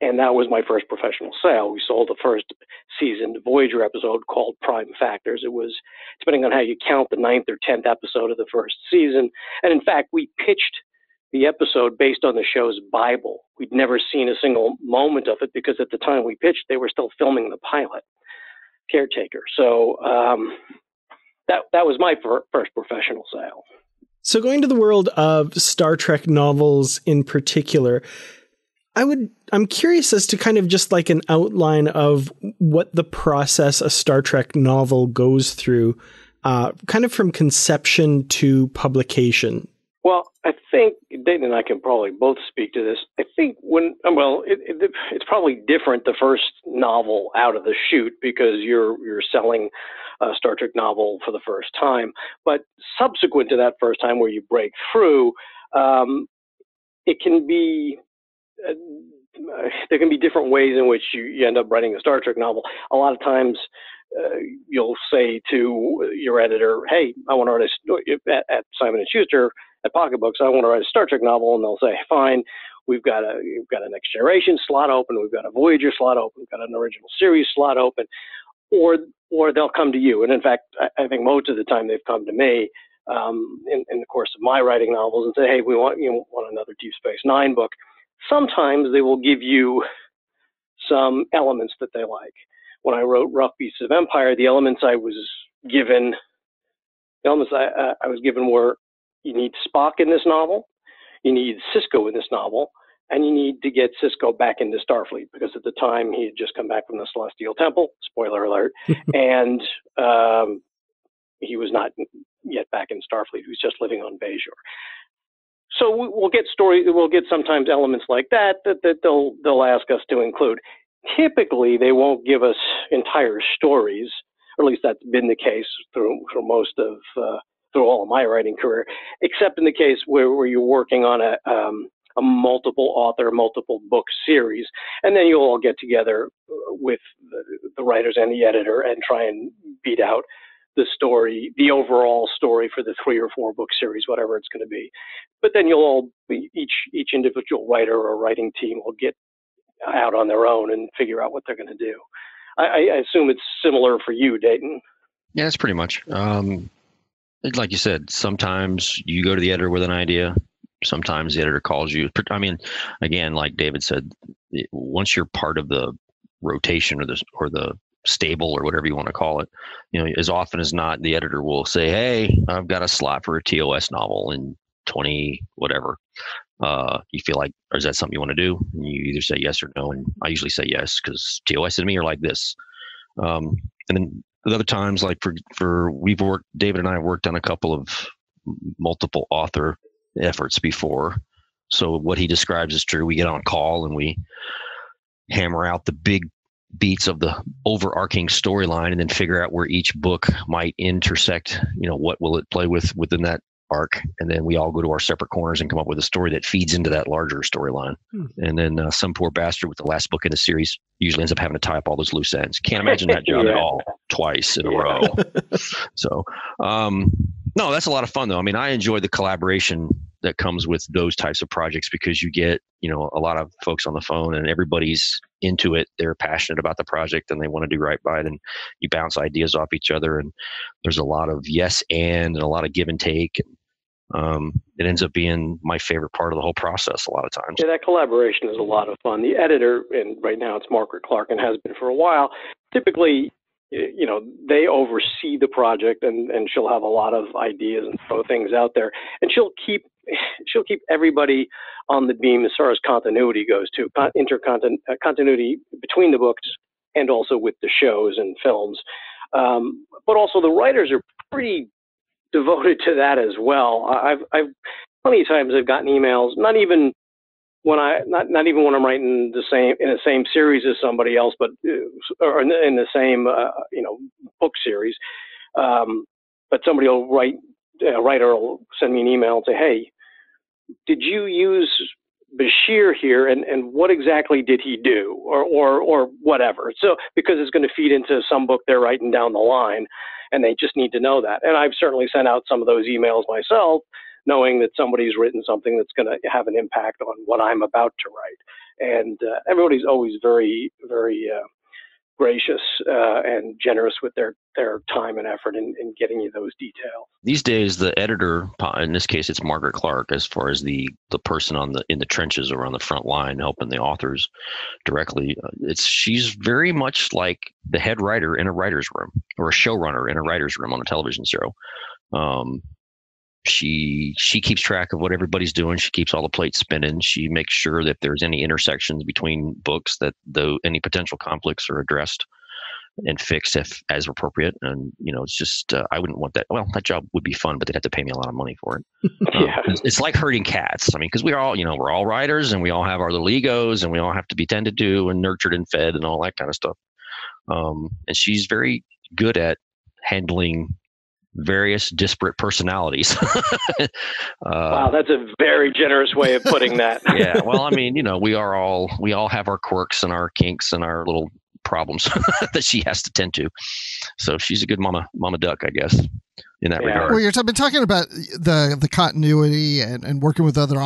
and that was my first professional sale. We sold the first season Voyager episode called Prime Factors. It was, depending on how you count, the ninth or tenth episode of the first season. And in fact, we pitched the episode based on the show's Bible. We'd never seen a single moment of it because at the time we pitched, they were still filming the pilot. caretaker. So um, that that was my first professional sale. So going to the world of Star Trek novels in particular, I would I'm curious as to kind of just like an outline of what the process a Star Trek novel goes through, uh, kind of from conception to publication. Well, I think Dayton and I can probably both speak to this. I think when well, it, it, it's probably different the first novel out of the chute because you're you're selling a Star Trek novel for the first time. But subsequent to that first time, where you break through, um, it can be uh, there can be different ways in which you, you, end up writing a Star Trek novel. A lot of times, uh, you'll say to your editor, "Hey, I want to write a at, at Simon and Schuster at Pocketbooks. I want to write a Star Trek novel," and they'll say, "Fine." We've got a we've got a next generation slot open. We've got a Voyager slot open. We've got an original series slot open, or or they'll come to you. And in fact, I, I think most of the time they've come to me um, in, in the course of my writing novels and say, "Hey, we want you know, want another Deep Space Nine book." Sometimes they will give you some elements that they like. When I wrote Rough Beasts of Empire, the elements I was given, the elements I, I was given were you need Spock in this novel, you need Sisko in this novel, and you need to get Sisko back into Starfleet because at the time he had just come back from the Celestial Temple. Spoiler alert, and um, he was not yet back in Starfleet. He was just living on Bajor. So we'll get story. We'll get sometimes elements like that that, that they'll they'll ask us to include. Typically, they won't give us entire stories, or at least that's been the case through through most of uh, through all of my writing career, except in the case where, where you're working on a um, a multiple author, multiple book series, and then you'll all get together with the, the writers and the editor and try and beat out the story, the overall story for the three or four book series, whatever it's going to be. But then you'll all be, each each individual writer or writing team will get out on their own and figure out what they're going to do. I, I assume it's similar for you, Dayton. Yeah, that's pretty much. Um, like you said, sometimes you go to the editor with an idea. Sometimes the editor calls you. I mean, again, like David said, once you're part of the rotation or the or the stable or whatever you want to call it. You know, as often as not, the editor will say, "Hey, I've got a slot for a TOS novel in 20 whatever." Uh, you feel like, or is that something you want to do? And you either say yes or no. And I usually say yes because TOS and me are like this. Um, and then the other times, like for for we've worked, David and I have worked on a couple of multiple author efforts before. So what he describes is true. We get on call and we hammer out the big beats of the overarching storyline and then figure out where each book might intersect you know what will it play with within that arc and then we all go to our separate corners and come up with a story that feeds into that larger storyline. Hmm. and then uh, some poor bastard with the last book in the series usually ends up having to tie up all those loose ends. Can't imagine that job yeah. at all twice in a row. So um, no that's a lot of fun though. I mean i enjoy the collaboration that comes with those types of projects because you get you know a lot of folks on the phone and everybody's into it they're passionate about the project and they want to do right by it and you bounce ideas off each other and there's a lot of yes and and a lot of give and take and um, it ends up being my favorite part of the whole process a lot of times. Yeah, that collaboration is a lot of fun. The editor, and right now it's Margaret Clark and has been for a while, typically you know they oversee the project and and she'll have a lot of ideas and throw things out there. And she'll keep she'll keep everybody on the beam as far as continuity goes to intercontinuity uh, continuity between the books and also with the shows and films. Um, but also the writers are pretty devoted to that as well. I've i've plenty of times i've gotten emails not even when I not not even when I'm writing the same in the same series as somebody else, but uh, or in the, in the same uh, you know book series. Um, but somebody will write a writer will send me an email and say, "Hey, did you use Bashir here, and and what exactly did he do, or or or whatever?" So because it's going to feed into some book they're writing down the line, and they just need to know that. And I've certainly sent out some of those emails myself knowing that somebody's written something that's going to have an impact on what I'm about to write. And uh, everybody's always very, very uh, gracious uh, and generous with their their time and effort in, in getting you those details. These days, the editor, in this case, it's Margaret Clark, as far as the the person on the in the trenches or on the front line helping the authors directly. Uh, it's she's very much like the head writer in a writer's room or a showrunner in a writer's room on a television show. Um, she she keeps track of what everybody's doing. She keeps all the plates spinning. She makes sure that there's any intersections between books that though any potential conflicts are addressed and fixed if as appropriate. And you know it's just uh, i wouldn't want that well that job would be fun but they'd have to pay me a lot of money for it. Um, yeah. it's, it's, like herding cats. I mean because we're all you know we're all writers and we all have our little egos and we all have to be tended to and nurtured and fed and all that kind of stuff. Um, and she's very good at handling various disparate personalities. uh, wow, that's a very generous way of putting that. yeah, well, I mean, you know, we are all we all have our quirks and our kinks and our little problems that she has to tend to. So she's a good mama mama duck, I guess in that yeah. regard. Well, you're t- been talking about the the continuity and, and working with other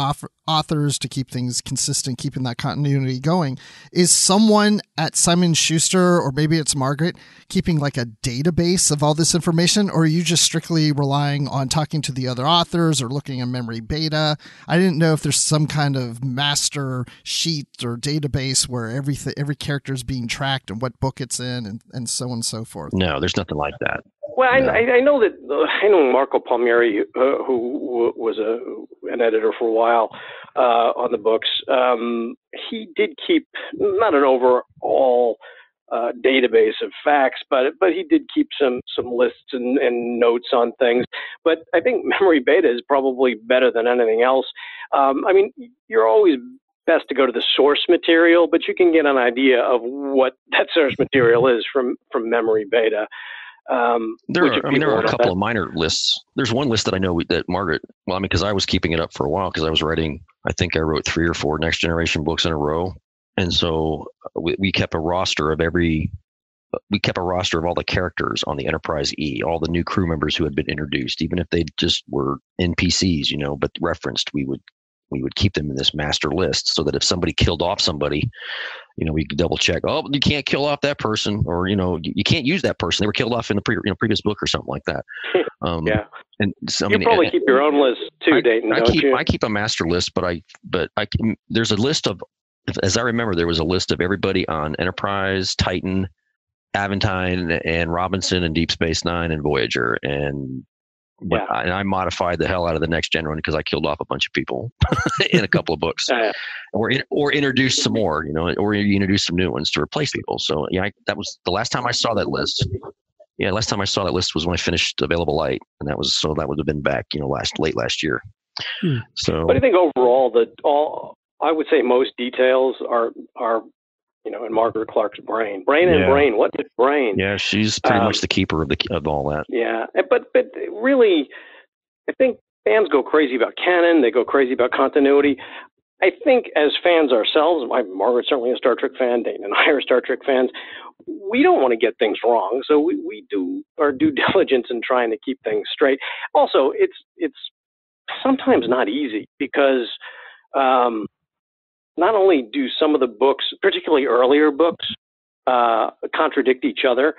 authors to keep things consistent, keeping that continuity going. Is someone at Simon Schuster or maybe it's Margaret keeping like a database of all this information, or are you just strictly relying on talking to the other authors or looking at memory beta? I didn't know if there's some kind of master sheet or database where everything every character is being tracked and what book it's in and, and so on and so forth. No, there's nothing like that. Well, yeah. I, I know that uh, I know Marco Palmieri, uh, who was a an editor for a while uh, on the books. Um, he did keep not an overall uh, database of facts, but but he did keep some some lists and, and notes on things. But I think memory beta is probably better than anything else. Um, I mean, you're always best to go to the source material, but you can get an idea of what that source material is from from memory beta. Um, there are, I mean, there are a couple that? of minor lists. There's one list that I know that Margaret, well, I mean, because I was keeping it up for a while because I was writing, I think I wrote three or four next generation books in a row. And so uh, we, we kept a roster of every, uh, we kept a roster of all the characters on the Enterprise E, all the new crew members who had been introduced, even if they just were NPCs, you know, but referenced, we would we would keep them in this master list so that if somebody killed off somebody, you know, we could double check. Oh, you can't kill off that person, or you know, you, you can't use that person. They were killed off in the pre, you know, previous book or something like that. Um, yeah, and so, you I mean, probably and, keep your own list too, I, Dayton. I keep you? I keep a master list, but I but I there's a list of as I remember there was a list of everybody on Enterprise, Titan, Aventine, and Robinson, and Deep Space Nine, and Voyager, and yeah. I, and I modified the hell out of the next gen run because I killed off a bunch of people in a couple of books, uh, or in, or introduced some more, you know, or you introduce some new ones to replace people. So yeah, I, that was the last time I saw that list. Yeah, last time I saw that list was when I finished Available Light, and that was so that would have been back, you know, last late last year. Hmm. So, but I think overall, that all I would say most details are are you know, in Margaret Clark's brain. Brain and yeah. brain. What is the brain? Yeah, she's pretty um, much the keeper of the of all that. Yeah, but but really, I think fans go crazy about canon. They go crazy about continuity. I think as fans ourselves, my, Margaret's certainly a Star Trek fan. Dayton and I are Star Trek fans. We don't want to get things wrong, so we, we do our due diligence in trying to keep things straight. Also, it's it's sometimes not easy because um, not only do some of the books, particularly earlier books, uh, contradict each other,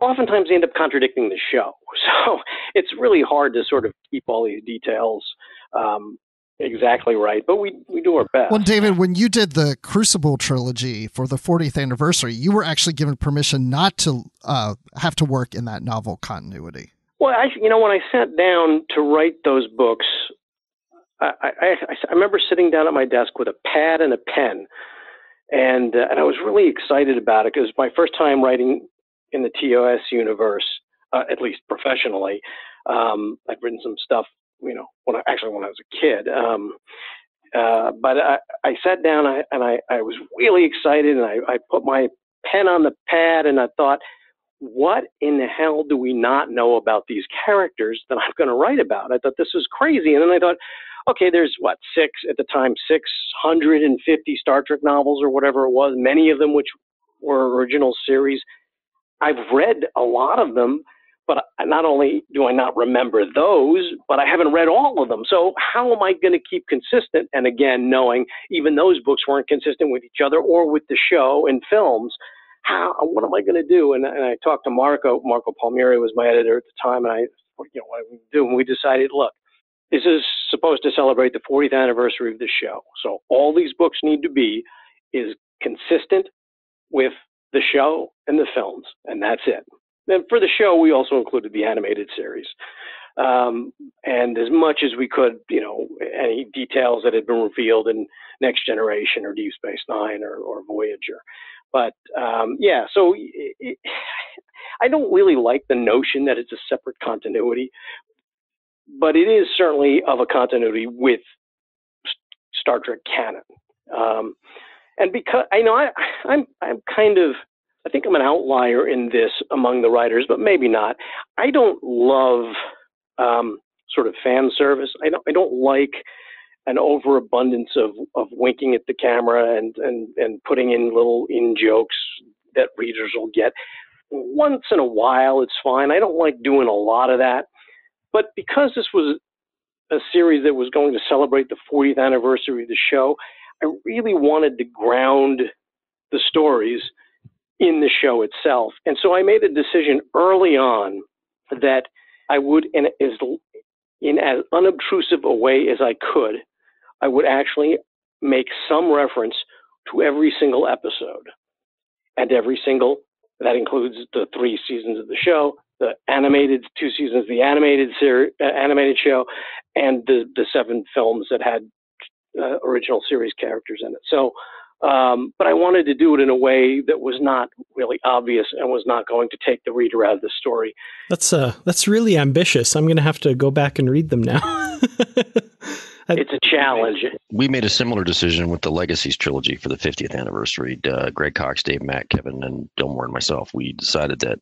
oftentimes they end up contradicting the show. So it's really hard to sort of keep all these details um, exactly right, but we, we do our best. Well, David, when you did the Crucible trilogy for the 40th anniversary, you were actually given permission not to uh, have to work in that novel continuity. Well, I, you know, when I sat down to write those books, I, I, I remember sitting down at my desk with a pad and a pen, and uh, and I was really excited about it because it was my first time writing in the TOS universe, uh, at least professionally. Um, I'd written some stuff, you know, when I, actually when I was a kid. Um, uh, but I, I sat down and I, I was really excited, and I, I put my pen on the pad, and I thought, what in the hell do we not know about these characters that I'm going to write about? I thought this was crazy, and then I thought, okay, there's what six at the time, 650 Star Trek novels or whatever it was, many of them which were original series. I've read a lot of them, but not only do I not remember those, but I haven't read all of them. So how am I going to keep consistent? And again, knowing even those books weren't consistent with each other or with the show and films, how, what am I going to do? And, and I talked to Marco. Marco Palmieri was my editor at the time, and I, you know, what we do? And we decided, look, this is supposed to celebrate the 40th anniversary of the show. So all these books need to be is consistent with the show and the films, and that's it. And for the show, we also included the animated series. Um, and as much as we could, you know, any details that had been revealed in Next Generation or Deep Space Nine or, or Voyager. But um, yeah, so it, I don't really like the notion that it's a separate continuity, but it is certainly of a continuity with Star Trek canon. Um, and because I know I, I'm I'm kind of I think I'm an outlier in this among the writers, but maybe not. I don't love um, sort of fan service. I don't I don't like an overabundance of of winking at the camera and and and putting in little in jokes that readers will get. Once in a while, it's fine. I don't like doing a lot of that. But because this was a series that was going to celebrate the 40th anniversary of the show, I really wanted to ground the stories in the show itself. And so I made a decision early on that I would, in as, in as unobtrusive a way as I could, I would actually make some reference to every single episode and every single, that includes the three seasons of the show, the animated two seasons, the animated series, uh, animated show, and the the seven films that had uh, original series characters in it. So, um, but I wanted to do it in a way that was not really obvious and was not going to take the reader out of the story. That's uh, that's really ambitious. I'm going to have to go back and read them now. it's a challenge. We made a similar decision with the Legacies trilogy for the 50th anniversary. Uh, Greg Cox, Dave Mack, Kevin, and Moore and myself, we decided that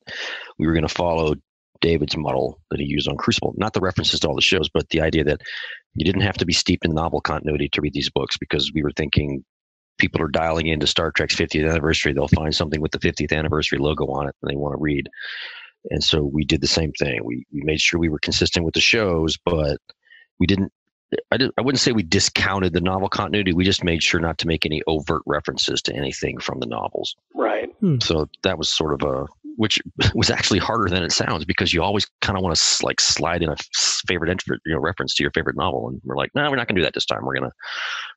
we were going to follow David's model that he used on Crucible. Not the references to all the shows, but the idea that you didn't have to be steeped in novel continuity to read these books because we were thinking people are dialing into Star Trek's 50th anniversary. They'll find something with the 50th anniversary logo on it and they want to read. And so we did the same thing. We, we made sure we were consistent with the shows, but we didn't I, did, I wouldn't say we discounted the novel continuity. We just made sure not to make any overt references to anything from the novels. Right. Hmm. So that was sort of a, which was actually harder than it sounds because you always kind of want to like slide in a favorite you know, reference to your favorite novel, and we're like, no, we're not going to do that this time. We're gonna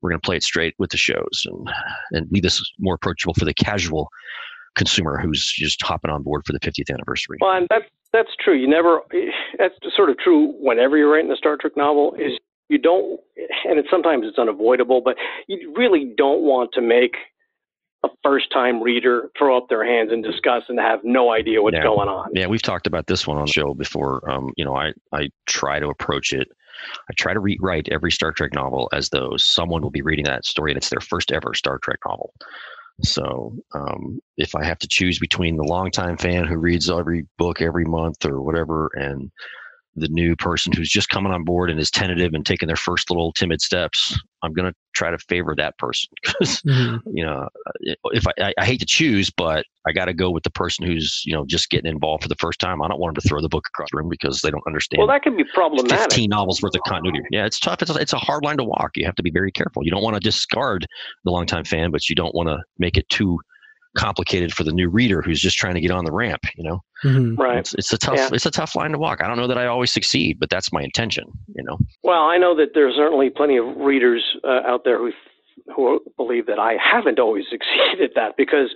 we're gonna play it straight with the shows and and leave this more approachable for the casual consumer who's just hopping on board for the 50th anniversary. Well, and that's that's true. You never. That's sort of true whenever you're writing a Star Trek novel. Is you don't, and it's sometimes it's unavoidable, but you really don't want to make first time reader throw up their hands and discuss and have no idea what's yeah. going on. Yeah, we've talked about this one on the show before. Um, you know, I, I try to approach it. I try to rewrite every Star Trek novel as though someone will be reading that story and it's their first ever Star Trek novel. So um, if I have to choose between the longtime fan who reads every book every month or whatever and the new person who's just coming on board and is tentative and taking their first little timid steps, I'm going to try to favor that person because mm-hmm. you know if I, I hate to choose, but I got to go with the person who's you know just getting involved for the first time. I don't want them to throw the book across the room because they don't understand. Well, that can be problematic. Fifteen novels worth of continuity. Yeah, it's tough. It's a, it's a hard line to walk. You have to be very careful. You don't want to discard the longtime fan, but you don't want to make it too complicated for the new reader who's just trying to get on the ramp you know? Mm-hmm. right. It's, it's, a tough yeah. it's a tough line to walk. I don't know that i always succeed but that's my intention you know? Well i know that there's certainly plenty of readers uh, out there who who believe that i haven't always succeeded at that because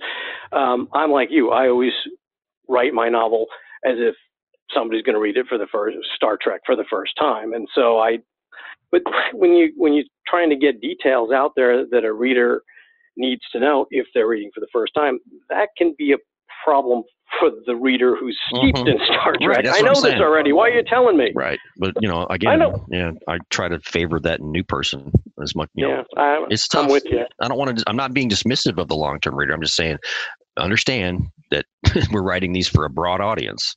um, i'm like you. I always write my novel as if somebody's going to read it for the first star trek for the first time. And so i but when you when you're trying to get details out there that a reader needs to know if they're reading for the first time, that can be a problem for the reader who's steeped mm-hmm. in Star Trek. Right, I know this already. Why are you telling me? Right, but you know, again, I know. yeah, I try to favor that new person as much. You yeah, know, I, it's tough. I'm with you. I don't want to. I'm not being dismissive of the long term reader. I'm just saying, understand that we're writing these for a broad audience.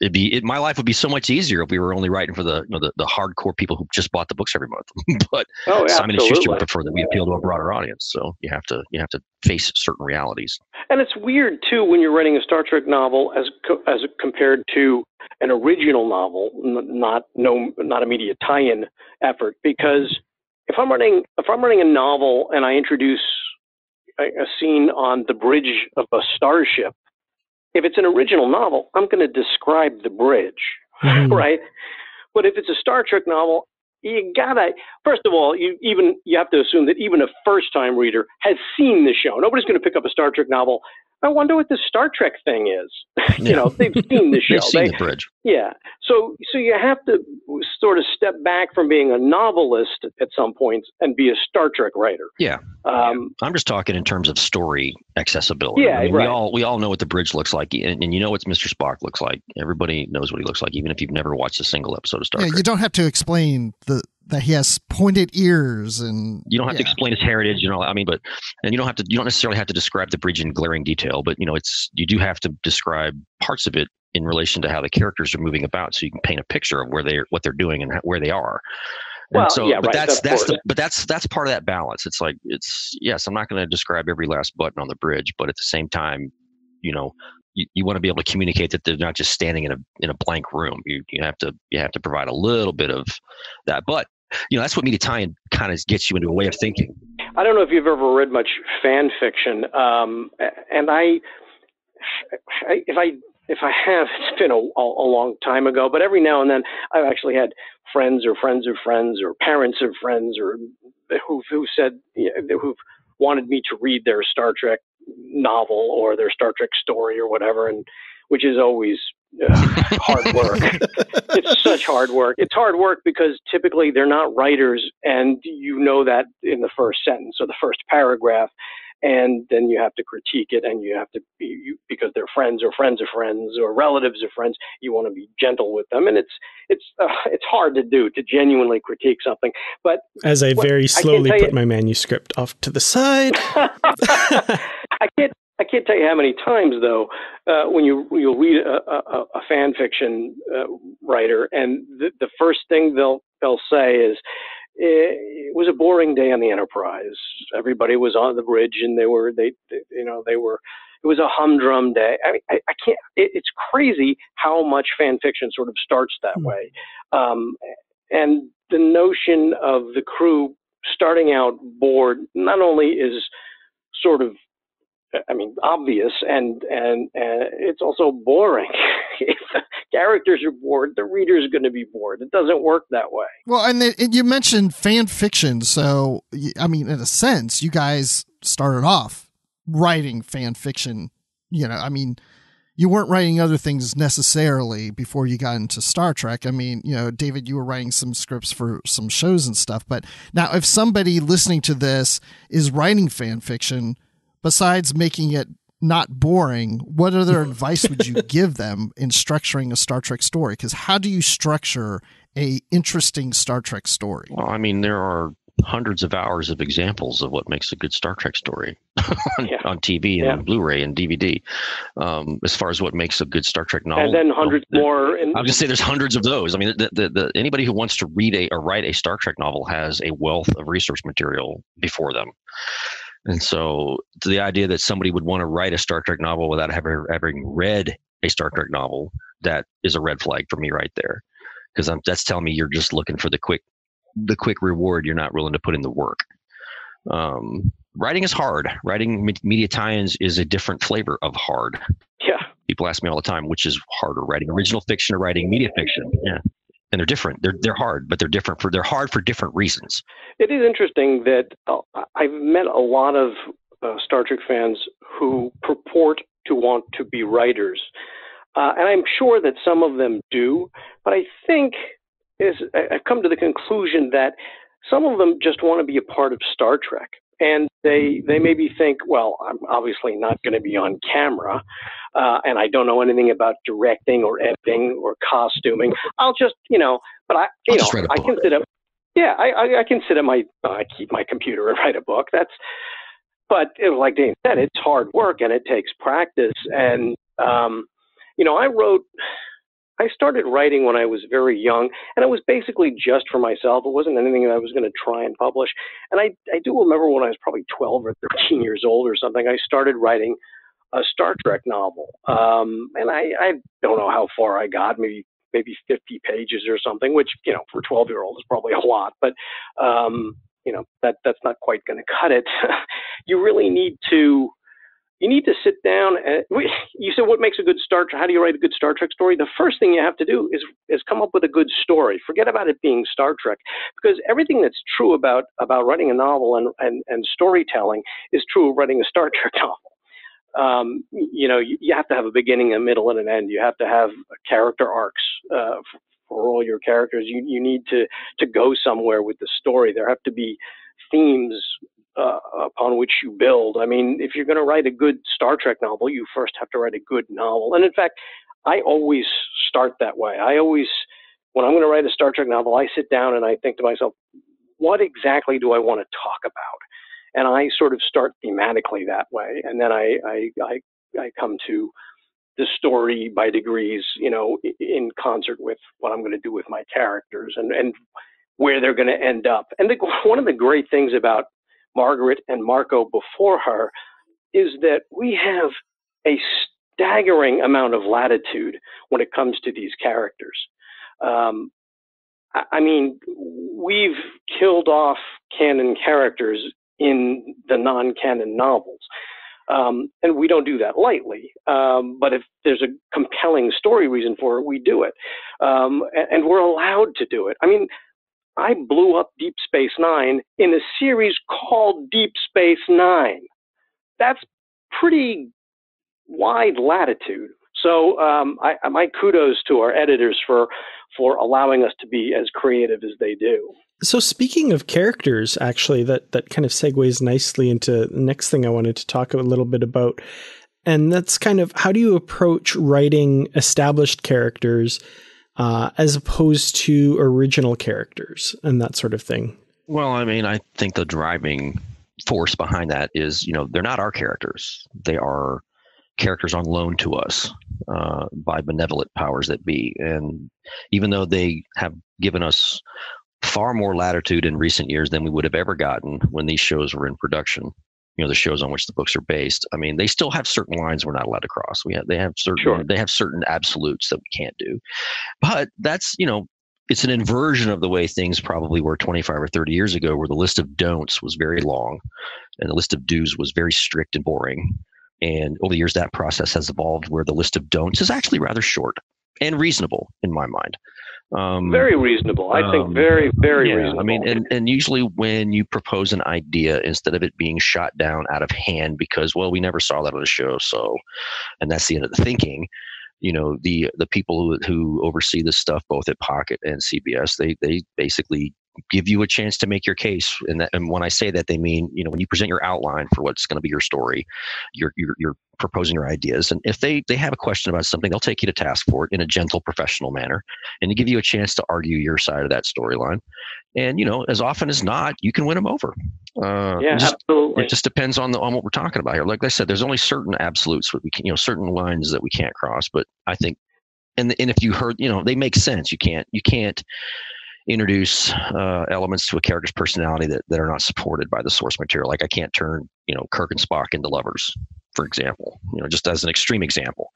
It'd be it, my life would be so much easier if we were only writing for the you know, the, the hardcore people who just bought the books every month. but oh, Simon and Schuster would prefer that we appeal to a broader audience. So you have to you have to face certain realities. And it's weird too when you're writing a Star Trek novel as co- as compared to an original novel, not no not a media tie-in effort, because if I'm writing if I'm writing a novel and I introduce a, a scene on the bridge of a starship, if it's an original novel, I'm going to describe the bridge, mm-hmm. right? But if it's a Star Trek novel, you gotta first of all you even you have to assume that even a first time reader has seen the show nobody's going to pick up a star trek novel I wonder what the Star Trek thing is. you know, they've seen the show. they've seen they, the bridge. Yeah. So so you have to sort of step back from being a novelist at some points and be a Star Trek writer. Yeah. Um, I'm just talking in terms of story accessibility. Yeah, I mean, right. We all we all know what the bridge looks like, and, and, you know what Mr. Spock looks like. Everybody knows what he looks like, even if you've never watched a single episode of Star yeah, Trek. You don't have to explain the that he has pointed ears and you don't have yeah. to explain his heritage you know i mean but and you don't have to you don't necessarily have to describe the bridge in glaring detail but you know it's you do have to describe parts of it in relation to how the characters are moving about so you can paint a picture of where they're what they're doing and where they are well, so, yeah, but right. that's that's, that's the, but that's that's part of that balance. It's like it's yes, I'm not going to describe every last button on the bridge, but at the same time, you know, you, you want to be able to communicate that they're not just standing in a in a blank room. You you have to you have to provide a little bit of that. But you know that's what media tie-in kind of gets you into a way of thinking. I don't know if you've ever read much fan fiction, um, and I, I, if I if I have, it's been a, a, long time ago. But every now and then, I've actually had friends or friends of friends or parents of friends or who who said who've wanted me to read their Star Trek novel or their Star Trek story or whatever, and which is always uh, hard work. it's such hard work. It's hard work because typically they're not writers, and you know that in the first sentence or the first paragraph, and then you have to critique it, and you have to be you, because they're friends or friends of friends or relatives of friends. You want to be gentle with them, and it's it's uh, it's hard to do to genuinely critique something. But as I very slowly I put you, my manuscript off to the side, I can't I can't tell you how many times though uh, when you you'll read a, a, a fan fiction uh, writer and the, the first thing they'll they'll say is it was a boring day on the Enterprise. Everybody was on the bridge and they were they, they you know they were it was a humdrum day. I mean, I, I can't. It, it's crazy how much fan fiction sort of starts that mm-hmm. way, um, and the notion of the crew starting out bored not only is sort of I mean, obvious and and, and it's also boring. if characters are bored, the reader is going to be bored. It doesn't work that way. Well, and, and you mentioned fan fiction, so I mean, in a sense, you guys started off writing fan fiction. You know, I mean, you weren't writing other things necessarily before you got into Star Trek. I mean, you know, David, you were writing some scripts for some shows and stuff. But now, if somebody listening to this is writing fan fiction besides making it not boring, what other advice would you give them in structuring a Star Trek story? Because how do you structure a interesting Star Trek story? Well, I mean, there are hundreds of hours of examples of what makes a good Star Trek story on, yeah. on, TV and yeah. Blu-ray and DVD. Um, as far as what makes a good Star Trek novel, and then hundreds more. In- I'll just say there's hundreds of those. I mean, the, the, the, anybody who wants to read a or write a Star Trek novel has a wealth of resource material before them. And so the idea that somebody would want to write a Star Trek novel without ever having read a Star Trek novel, that is a red flag for me right there. Because that's telling me you're just looking for the quick, the quick reward. You're not willing to put in the work. Um, writing is hard. Writing media tie-ins is a different flavor of hard. Yeah. People ask me all the time, which is harder, writing original fiction or writing media fiction? Yeah and they're different. They're they're hard, but they're different for they're hard for different reasons. It is interesting that uh, I've met a lot of uh, Star Trek fans who purport to want to be writers, uh, and I'm sure that some of them do. But I think is I've come to the conclusion that some of them just want to be a part of Star Trek and they they maybe think, well, I'm obviously not going to be on camera, uh, and I don't know anything about directing or editing or costuming. I'll just, you know, but I, you I'll know, I can sit up. Yeah, I, I, I can sit at my, uh, I keep my computer and write a book. That's, but it, like Dave said, it's hard work and it takes practice. And, um, you know, I wrote, I started writing when I was very young, and it was basically just for myself. It wasn't anything that I was going to try and publish. And I, I do remember when I was probably 12 or 13 years old or something, I started writing a Star Trek novel. Um, and I, I don't know how far I got, maybe maybe 50 pages or something, which you know for a 12 year old is probably a lot. But um, you know that that's not quite going to cut it. you really need to you need to sit down and you said what makes a good Star Trek? How do you write a good Star Trek story? The first thing you have to do is is come up with a good story. Forget about it being Star Trek because everything that's true about about writing a novel and and, and storytelling is true of writing a Star Trek novel. Um, you know, you, you, have to have a beginning, a middle, and an end. You have to have character arcs uh, for, for all your characters. You you need to to go somewhere with the story. There have to be themes uh, upon which you build. I mean, if you're going to write a good Star Trek novel, you first have to write a good novel. And in fact, I always start that way. I always, when I'm going to write a Star Trek novel, I sit down and I think to myself, what exactly do I want to talk about? And I sort of start thematically that way, and then I I I, I come to the story by degrees, you know, in concert with what I'm going to do with my characters and and where they're going to end up. And the, one of the great things about Margaret and Marco before her, is that we have a staggering amount of latitude when it comes to these characters. Um, I mean, we've killed off canon characters in the non-canon novels. Um, and we don't do that lightly. Um, but if there's a compelling story reason for it, we do it. Um, and, and, we're allowed to do it. I mean, I blew up Deep Space Nine in a series called Deep Space Nine. That's pretty wide latitude. So um, I, my kudos to our editors for for allowing us to be as creative as they do. So speaking of characters, actually, that that kind of segues nicely into the next thing I wanted to talk a little bit about, and that's kind of how do you approach writing established characters uh, as opposed to original characters and that sort of thing? Well, I mean, I think the driving force behind that is, you know, they're not our characters. They are characters on loan to us uh, by benevolent powers that be. And even though they have given us far more latitude in recent years than we would have ever gotten when these shows were in production, you know the shows on which the books are based. I mean they still have certain lines we're not allowed to cross. We have they have certain sure. they have certain absolutes that we can't do. But that's you know it's an inversion of the way things probably were 25 or 30 years ago where the list of don'ts was very long and the list of do's was very strict and boring. And over the years that process has evolved where the list of don'ts is actually rather short and reasonable in my mind um, very reasonable. I um, think very, very yeah, reasonable. I mean, and, and usually when you propose an idea, instead of it being shot down out of hand because, well, we never saw that on the show, so, and that's the end of the thinking. You know, the the people who, who oversee this stuff, both at Pocket and CBS, they they basically give you a chance to make your case. And, that, and when I say that, they mean you know when you present your outline for what's going to be your story, you're, you're you're proposing your ideas. And if they they have a question about something, they'll take you to task for it in a gentle, professional manner, and to give you a chance to argue your side of that storyline. And you know, as often as not, you can win them over. Uh, yeah, just, absolutely. It just depends on the on what we're talking about here. Like I said, there's only certain absolutes that we can, you know, certain lines that we can't cross. But I think, and and if you heard, you know, they make sense. You can't you can't introduce uh, elements to a character's personality that, that are not supported by the source material. Like I can't turn, you know, Kirk and Spock into lovers, for example, you know, just as an extreme example.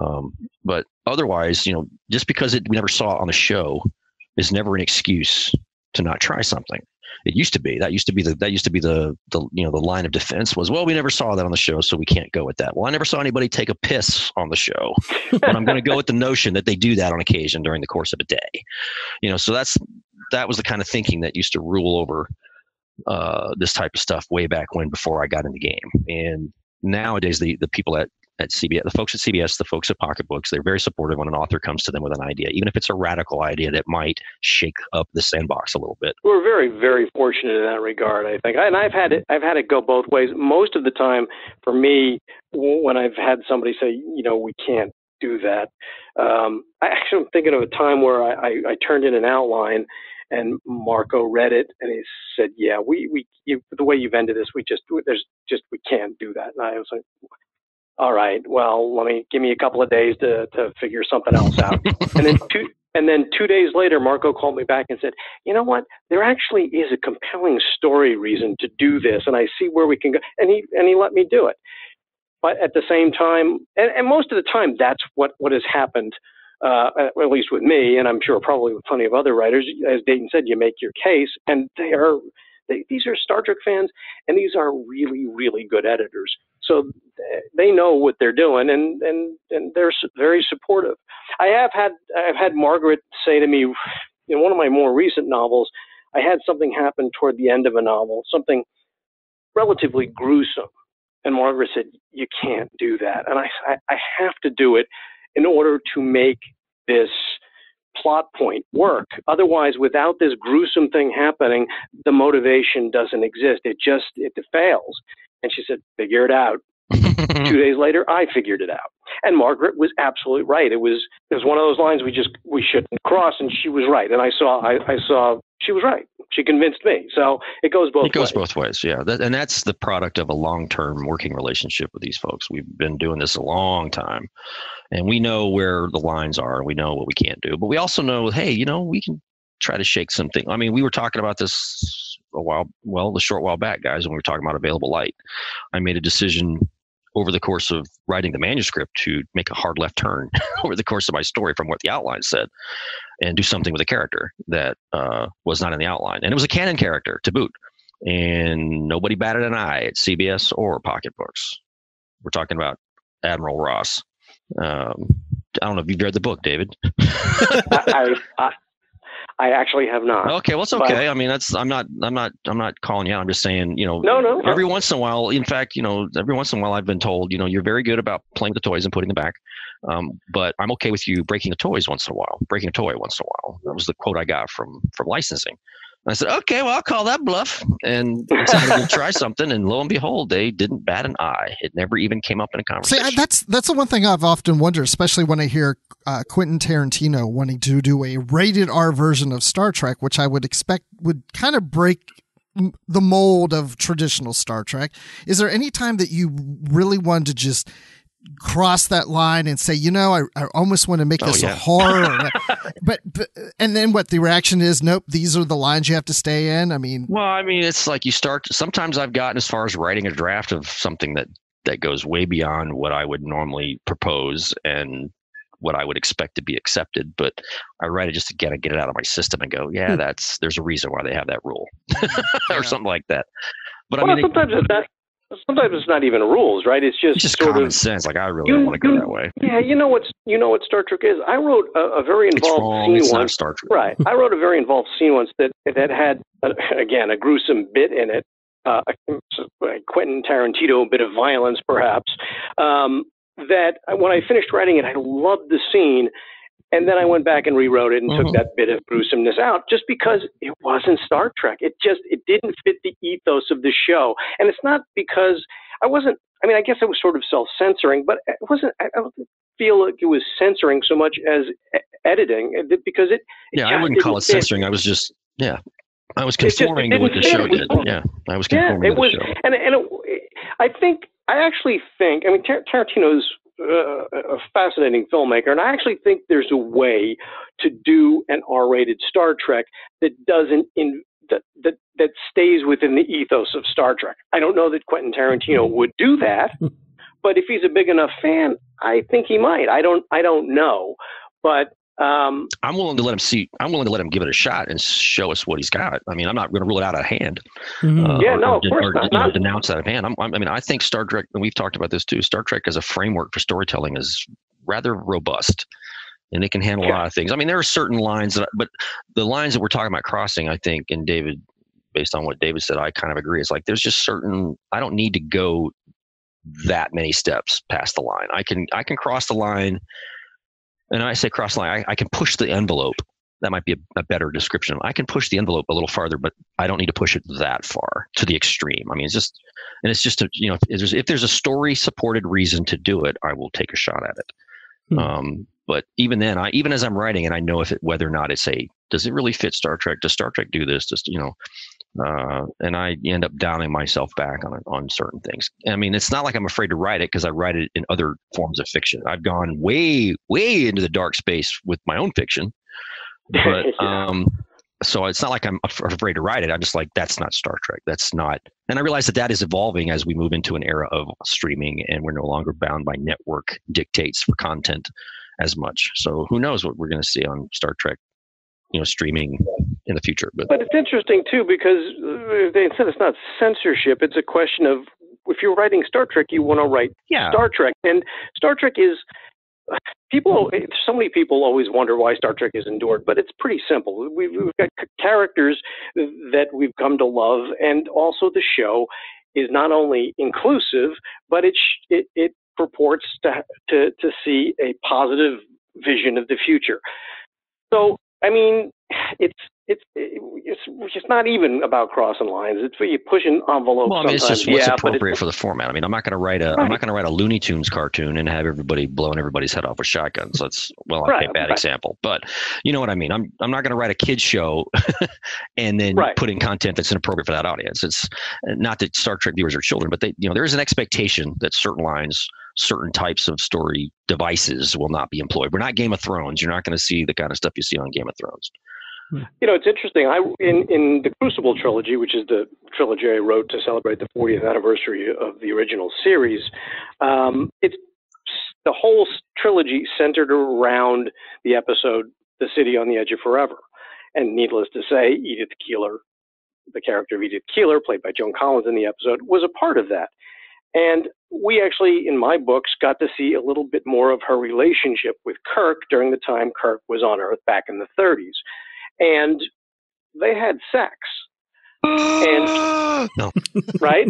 Um, but otherwise, you know, just because it, we never saw it on the show is never an excuse to not try something. It used to be that used to be the that used to be the the you know the line of defense was well we never saw that on the show so we can't go with that. Well, I never saw anybody take a piss on the show, but I'm going to go with the notion that they do that on occasion during the course of a day. You know, so that's that was the kind of thinking that used to rule over uh, this type of stuff way back when before I got in the game. And nowadays, the the people at at CBS, the folks at CBS, the folks at Pocket Books, they're very supportive when an author comes to them with an idea, even if it's a radical idea that might shake up the sandbox a little bit. We're very, very fortunate in that regard, I think. And I've had it, I've had it go both ways. Most of the time, for me, when I've had somebody say, you know, we can't do that, um, I actually am thinking of a time where I, I, I turned in an outline and Marco read it and he said, "Yeah, we we you, the way you've ended this, we just there's just we can't do that." And I was like, all right, well, let me give me a couple of days to, to figure something else out. and then two, and then two days later, Marco called me back and said, you know what? There actually is a compelling story reason to do this, and I see where we can go. And he and he let me do it. But at the same time, and, and most of the time, that's what what has happened. Uh, at least with me, and I'm sure probably with plenty of other writers. As Dayton said, you make your case, and they are they, these are Star Trek fans, and these are really, really good editors. So they know what they're doing, and and and they're very supportive. I have had I've had Margaret say to me in one of my more recent novels, I had something happen toward the end of a novel, something relatively gruesome, and Margaret said, "You can't do that," and I I, I have to do it in order to make this plot point work. Otherwise, without this gruesome thing happening, the motivation doesn't exist. It just it fails. And she said, figure it out. Two days later, I figured it out. And Margaret was absolutely right. It was it was one of those lines we just we shouldn't cross, and she was right. And I saw I, I saw she was right. She convinced me. So it goes both. It goes ways. both ways. Yeah, that, and that's the product of a long-term working relationship with these folks. We've been doing this a long time, and we know where the lines are, and we know what we can't do. But we also know, hey, you know, we can try to shake something. I mean, we were talking about this a while, well, a short while back, guys, when we were talking about available light. I made a decision over the course of writing the manuscript to make a hard left turn over the course of my story from what the outline said and do something with a character that uh, was not in the outline. And it was a canon character to boot. And nobody batted an eye at CBS or Pocket Books. We're talking about Admiral Ross. Um, I don't know if you've read the book, David. I, I, I actually have not. Okay, well, it's okay. But, I mean, that's I'm not I'm not I'm not calling you out. I'm just saying, you know, no, no. Every once in a while, in fact, you know, every once in a while, I've been told, you know, you're very good about playing with the toys and putting them back, um, but I'm okay with you breaking the toys once in a while, breaking a toy once in a while. That was the quote I got from from licensing. I said, okay, well, I'll call that bluff and decided try something. And lo and behold, they didn't bat an eye. It never even came up in a conversation. See, that's that's the one thing I've often wondered, especially when I hear uh, Quentin Tarantino wanting to do a rated R version of Star Trek, which I would expect would kind of break the mold of traditional Star Trek. Is there any time that you really wanted to just cross that line and say, you know, I, I almost want to make oh, this oh, yeah. a horror. but, but, and then what the reaction is, nope, these are the lines you have to stay in. I mean, well, I mean, it's like you start, sometimes I've gotten as far as writing a draft of something that, that goes way beyond what I would normally propose and what I would expect to be accepted. But I write it just to get, it get it out of my system and go, yeah, hmm. that's, there's a reason why they have that rule or something like that. But well, I mean, sometimes it, that, sometimes it's not even rules, right? It's just, it's just sort common of, sense. Like I really don't want to go that way. Yeah, you know what's you know what Star Trek is. I wrote a, a very involved scene it's once. Star Trek. Right. I wrote a very involved scene once that that had uh, again a gruesome bit in it. Uh, a Quentin Tarantino bit of violence, perhaps. Um, that when I finished writing it, I loved the scene, and then I went back and rewrote it and mm-hmm. took that bit of gruesomeness out just because it wasn't Star Trek. It just it didn't fit the ethos of the show. And it's not because I wasn't I mean, I guess I was sort of self-censoring, but it wasn't I don't feel like it was censoring so much as editing because it, it Yeah, I wouldn't call it censoring. I was just yeah. I was conforming just, to what the show did. Yeah, I was conforming yeah, it to was, the show. And and it, I think I actually think I mean Tar- Tarantino's uh, a fascinating filmmaker, and I actually think there's a way to do an R-rated Star Trek that doesn't in, that that that stays within the ethos of Star Trek. I don't know that Quentin Tarantino would do that, but if he's a big enough fan, I think he might. I don't I don't know, but um, I'm willing to let him see. I'm willing to let him give it a shot and show us what he's got. I mean, I'm not going to rule it out of hand. Mm-hmm. Uh, yeah, no, or, course or, not. You know, denounce that of hand. I'm, i mean, I think Star Trek, and we've talked about this too. Star Trek as a framework for storytelling is rather robust, and it can handle yeah. a lot of things. I mean, there are certain lines, that, but the lines that we're talking about crossing, I think, and David, based on what David said, I kind of agree. It's like there's just certain. I don't need to go that many steps past the line. I can I can cross the line and I say cross line, I, I, can push the envelope. That might be a, a, better description. I can push the envelope a little farther, but I don't need to push it that far to the extreme. I mean, it's just, and it's just a, you know, if there's, if there's a story supported reason to do it, I will take a shot at it. Hmm. Um, but even then, I even as I'm writing and I know if it whether or not it's a does it really fit Star Trek? Does Star Trek do this? Just you know, uh, and I end up downing myself back on on certain things. I mean, it's not like I'm afraid to write it because I write it in other forms of fiction. I've gone way, way into the dark space with my own fiction, but um, so it's not like I'm afraid to write it. I'm just like that's not Star Trek. That's not. And I realize that that is evolving as we move into an era of streaming, and we're no longer bound by network dictates for content as much. So who knows what we're going to see on Star Trek, you know, streaming in the future. But But it's interesting too because uh, they said it's not censorship; it's a question of if you're writing Star Trek, you want to write yeah, Star Trek, and Star Trek is people. So many people always wonder why Star Trek is endured, but it's pretty simple. We've, we've got c- characters that we've come to love, and also the show is not only inclusive, but it sh- it, it purports to, to to see a positive vision of the future. So, I mean, it's it's it's it's not even about crossing lines. It's what you pushing envelopes. well, I mean, it's just what's yeah, appropriate for the format. I mean, I'm not going to write a am Right. not going to write a Looney Tunes cartoon and have everybody blowing everybody's head off with shotguns. That's well, Right, a bad right. example, but you know what I mean. I'm I'm not going to write a kids show and then put in content that's inappropriate for that audience. It's not that Star Trek viewers are children, but they you know there is an expectation that certain lines certain types of story devices will not be employed. We're not Game of Thrones. You're not going to see the kind of stuff you see on Game of Thrones. You know, it's interesting. I in in the Crucible trilogy, which is the trilogy I wrote to celebrate the 40th anniversary of the original series. Um, it's the whole trilogy centered around the episode "The City on the Edge of Forever," and needless to say, Edith Keeler, the character of Edith Keeler, played by Joan Collins in the episode, was a part of that. And we actually, in my books, got to see a little bit more of her relationship with Kirk during the time Kirk was on Earth back in the 30s. And they had sex, And- no, right?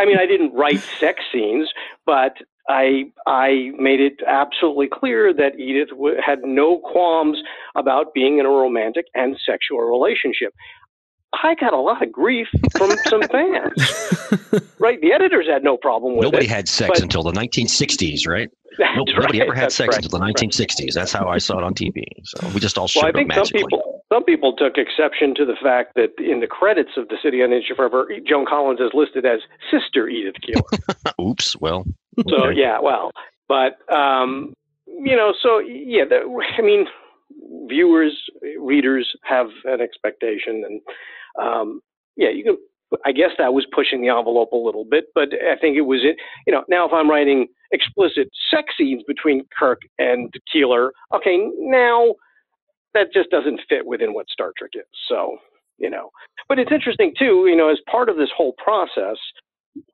I mean, I didn't write sex scenes, but I I made it absolutely clear that Edith w- had no qualms about being in a romantic and sexual relationship. I got a lot of grief from some fans, right? The editors had no problem with nobody it. had sex but- until the 1960s, right? That's Nope, nobody right, ever had that's sex right, until the right. 1960s. That's how I saw it on TV. So we just all Well, I showed think up some magically. people some people took exception to the fact that in the credits of the City on the Edge of Forever, Joan Collins is listed as Sister Edith Keeler. Oops. Well, So okay. yeah, well, but um, you know, so yeah, the, I mean, viewers, readers have an expectation, and um, yeah, you can. I guess that was pushing the envelope a little bit, but I think it was it. You know, now if I'm writing explicit sex scenes between Kirk and Keeler, okay, now that just doesn't fit within what Star Trek is. So you know, but it's interesting too. You know, as part of this whole process,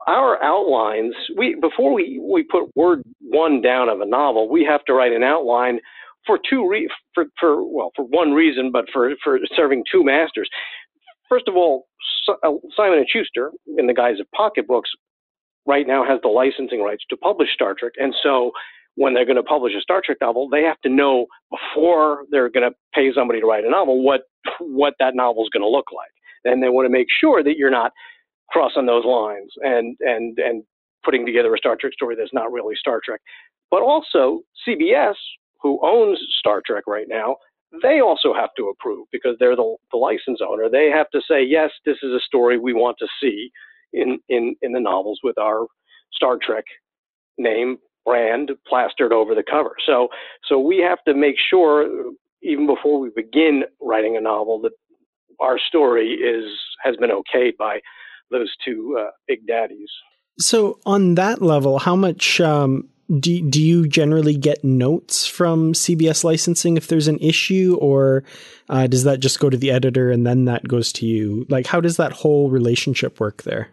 our outlines we before we we put word one down of a novel we have to write an outline for two re- for for well for one reason but for for serving two masters. First of all uh, Simon and Schuster in the guise of Pocket Books right now has the licensing rights to publish Star Trek. And so when they're going to publish a Star Trek novel they have to know before they're going to pay somebody to write a novel what what that novel is going to look like. And they want to make sure that you're not crossing those lines and and and putting together a Star Trek story that's not really Star Trek. But also CBS, who owns Star Trek right now, they also have to approve because they're the, the license owner. They have to say yes, this is a story we want to see in in in the novels with our Star Trek name brand plastered over the cover. So so we have to make sure even before we begin writing a novel that our story is has been okayed by those two uh, big daddies. So on that level, how much um, do do you generally get notes from CBS licensing if there's an issue, or uh, does that just go to the editor and then that goes to you? Like, how does that whole relationship work there?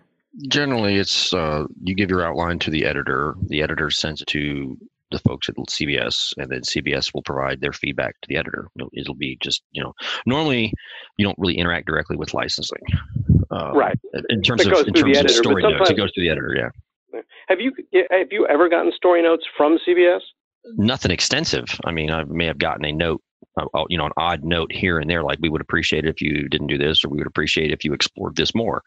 Generally, it's uh, you give your outline to the editor. The editor sends it to the folks at CBS, and then CBS will provide their feedback to the editor. It'll, it'll be just you know normally you don't really interact directly with licensing, uh, Right. In terms of in terms of editor, but story notes, it sometimes- goes to the editor. Yeah, Have you have you ever gotten story notes from CBS? nothing extensive. I mean, I may have gotten a note. uh, uh, You know, an odd note here and there, like we would appreciate it if you didn't do this, or we would appreciate it if you explored this more.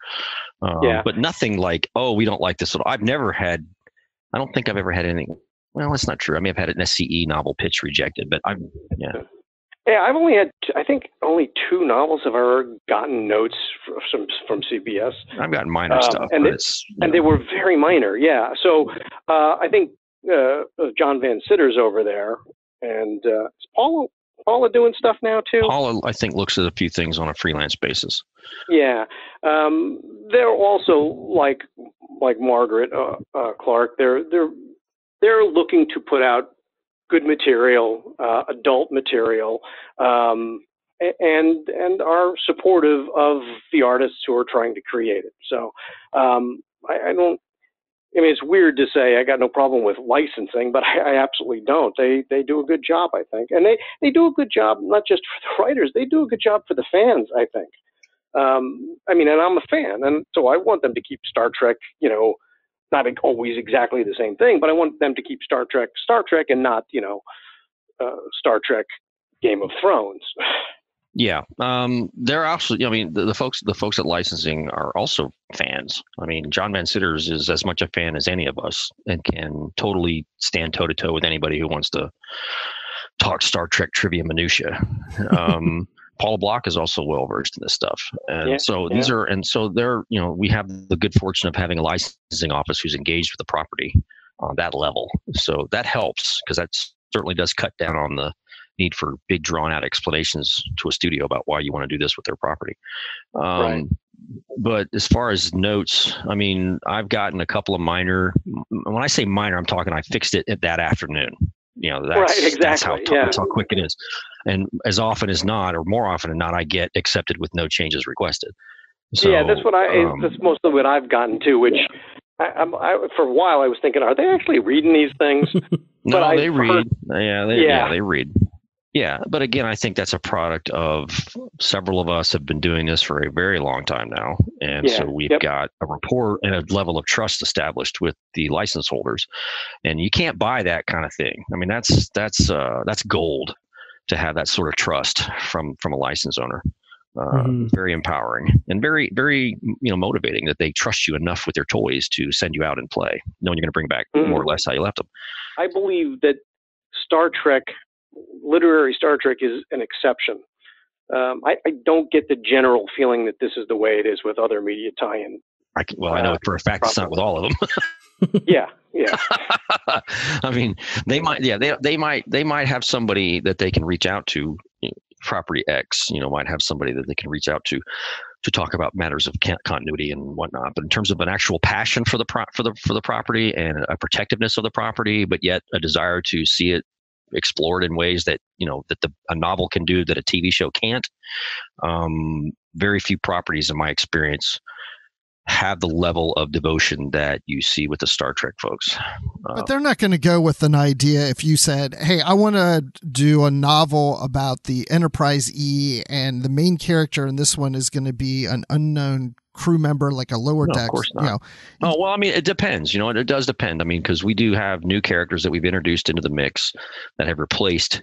Um, Yeah. But nothing like, oh, we don't like this. I've never had. I don't think I've ever had anything. Well, that's not true. I may have had an SCE novel pitch rejected, but I'm yeah. Yeah, I've only had I think only two novels have ever gotten notes from from CBS, I've gotten minor Um, stuff, and it's and know, they were very minor. Yeah, so uh, I think uh, John Van Citters over there, and uh, is Paula Paula doing stuff now too? Paula, I think, looks at a few things on a freelance basis. Yeah, um, they're also like like Margaret uh, uh, Clark. They're they're they're looking to put out good material, uh, adult material, um, and and are supportive of the artists who are trying to create it. So um, I, I, don't. I mean, it's weird to say I got no problem with licensing, but I, I, absolutely don't. They they do a good job, I think, and they they do a good job not just for the writers. They do a good job for the fans, I think. Um, I mean, and I'm a fan, and so I want them to keep Star Trek, you know, not always exactly the same thing, but I want them to keep Star Trek Star Trek and not, you know, uh, Star Trek Game of Thrones. Yeah, um, they're actually. I mean, the, the, folks, the folks at licensing are also fans. I mean, John Van Citters is as much a fan as any of us, and can totally stand toe to toe with anybody who wants to talk Star Trek trivia minutia. Um, Paula Block is also well versed in this stuff, and yeah, so these yeah. are, and so they're, you know, we have the good fortune of having a licensing office who's engaged with the property on that level. So that helps because that certainly does cut down on the need for big drawn out explanations to a studio about why you want to do this with their property. Um, right. But as far as notes, I mean, I've gotten a couple of minor. When I say minor, I'm talking I fixed it that afternoon. You know, that's, right, exactly. that's, how, yeah. that's how quick it is. And as often as not, or more often than not, I get accepted with no changes requested. So, yeah, that's what I. Um, that's mostly what I've gotten to. Which I, I, for a while I was thinking, are they actually reading these things? no, but they read. Heard, yeah, they, yeah, yeah, they read. Yeah, but again, I think that's a product of several of us have been doing this for a very long time now, and yeah, so we've yep. got a rapport and a level of trust established with the license holders, and you can't buy that kind of thing. I mean, that's that's uh, that's gold to have that sort of trust from from a license owner. Uh, mm-hmm. Very empowering and very very you know motivating that they trust you enough with their toys to send you out and play, knowing you're going to bring back mm-hmm. more or less how you left them. I believe that Star Trek literary Star Trek is an exception. Um, I, I, don't get the general feeling that this is the way it is with other media tie-in. I can, well, I know uh, for a fact it's not with all of them. yeah, yeah. I mean, they might, yeah, they they might they might have somebody that they can reach out to. property X, you know, might have somebody that they can reach out to to talk about matters of continuity and whatnot. But in terms of an actual passion for the pro- for the for the property and a protectiveness of the property, but yet a desire to see it explored in ways that you know that the a novel can do that a TV show can't. Um, very few properties, in my experience, have the level of devotion that you see with the Star Trek folks. But um, they're not going to go with an idea if you said, "Hey, I want to do a novel about the Enterprise E, and the main character in this one is going to be an unknown crew member like a lower no, deck? Of course not. You know, oh well, I mean, it depends. You know, it does depend. I mean, because we do have new characters that we've introduced into the mix that have replaced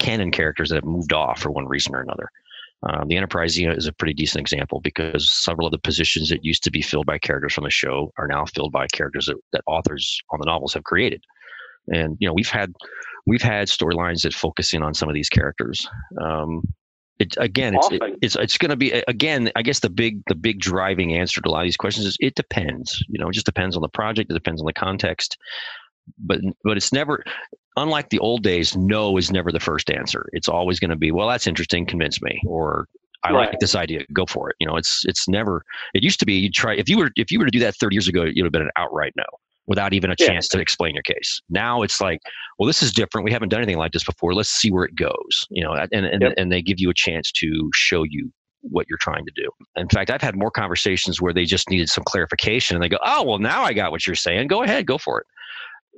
canon characters that have moved off for one reason or another. Um, the Enterprise is a pretty decent example because several of the positions that used to be filled by characters from the show are now filled by characters that, that authors on the novels have created. And you know, we've had we've had storylines that focus in on some of these characters. Um, it, again, it's it, it's it's going to be again. I guess the big the big driving answer to a lot of these questions is it depends. You know, it just depends on the project. It depends on the context. But but it's never unlike the old days. No is never the first answer. It's always going to be well. That's interesting. Convince me. Or I right. like this idea. Go for it. You know, it's it's never. It used to be you try if you were if you were to do that 30 years ago, it would have been an outright no without even a yeah. chance to explain your case. Now it's like, well, this is different. We haven't done anything like this before. Let's see where it goes. You know, and and, yep. and they give you a chance to show you what you're trying to do. In fact, I've had more conversations where they just needed some clarification and they go, "Oh, well, now I got what you're saying. Go ahead, go for it."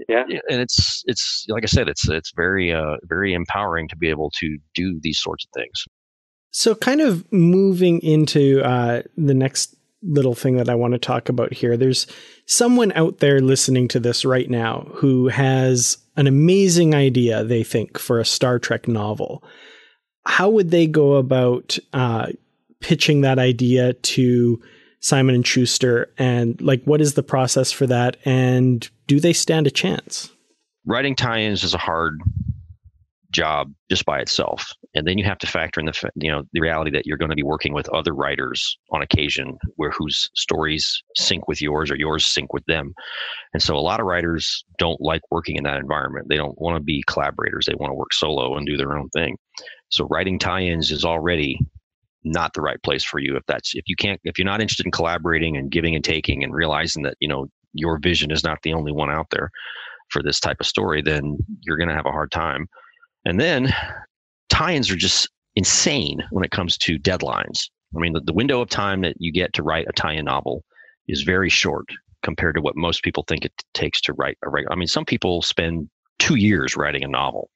Yeah. And it's it's like I said, it's it's very uh very empowering to be able to do these sorts of things. So kind of moving into uh the next little thing that I want to talk about here. There's someone out there listening to this right now who has an amazing idea, they think, for a Star Trek novel. How would they go about uh, pitching that idea to Simon and Schuster? And like, what is the process for that? And do they stand a chance? Writing tie-ins is a hard job just by itself. And then you have to factor in the you know the reality that you're going to be working with other writers on occasion where whose stories sync with yours or yours sync with them. And so a lot of writers don't like working in that environment. They don't want to be collaborators. They want to work solo and do their own thing. So writing tie-ins is already not the right place for you if that's if you can't if you're not interested in collaborating and giving and taking and realizing that you know your vision is not the only one out there for this type of story then you're going to have a hard time and then tie-ins are just insane when it comes to deadlines. I mean, the, the window of time that you get to write a tie-in novel is very short compared to what most people think it takes to write a regular. I mean, some people spend two years writing a novel.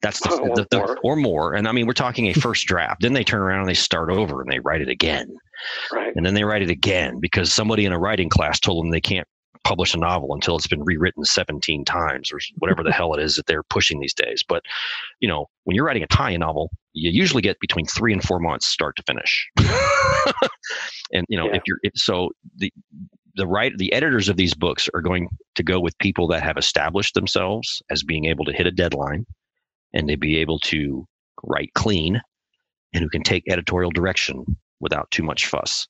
That's the, Or the, the more. or more. And I mean, we're talking a first draft. Then they turn around and they start over and they write it again. Right. And then they write it again because somebody in a writing class told them they can't publish a novel until it's been rewritten 17 times or whatever the hell it is that they're pushing these days. But, you know, when you're writing a tie-in novel, you usually get between three and four months start to finish. and, you know, Yeah. if you're, if, so the, the right, the editors of these books are going to go with people that have established themselves as being able to hit a deadline and to be able to write clean and who can take editorial direction without too much fuss.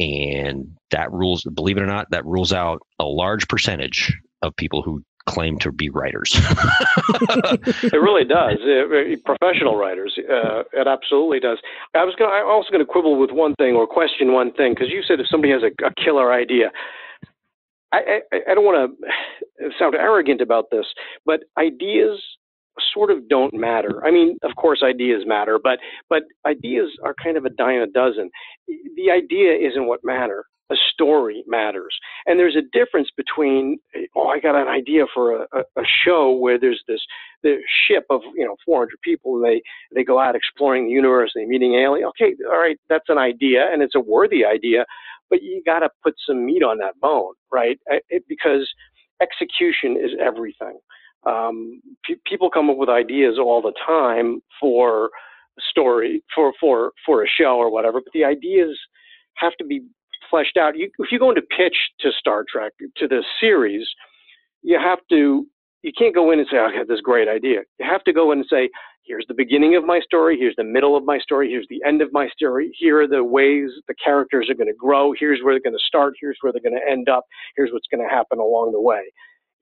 And that rules, believe it or not, that rules out a large percentage of people who claim to be writers. It really does. Uh, professional writers, uh, it absolutely does. I was going. I'm also going to quibble with one thing or question one thing because you said if somebody has a, a killer idea, I, I, I don't want to sound arrogant about this, but ideas sort of don't matter. I mean, of course, ideas matter, but but ideas are kind of a dime a dozen. The idea isn't what matter. A story matters, and there's a difference between oh, I got an idea for a, a, a show where there's this the ship of you know 400 people and they they go out exploring the universe they meeting alien. Okay, all right, that's an idea and it's a worthy idea, but you got to put some meat on that bone, right? It, because execution is everything. Um, pe people come up with ideas all the time for a story for for for a show or whatever, but the ideas have to be fleshed out. You, if you go into pitch to Star Trek to the series, you have to you can't go in and say, "I have this great idea." You have to go in and say, "Here's the beginning of my story. Here's the middle of my story. Here's the end of my story. Here are the ways the characters are going to grow. Here's where they're going to start. Here's where they're going to end up. Here's what's going to happen along the way."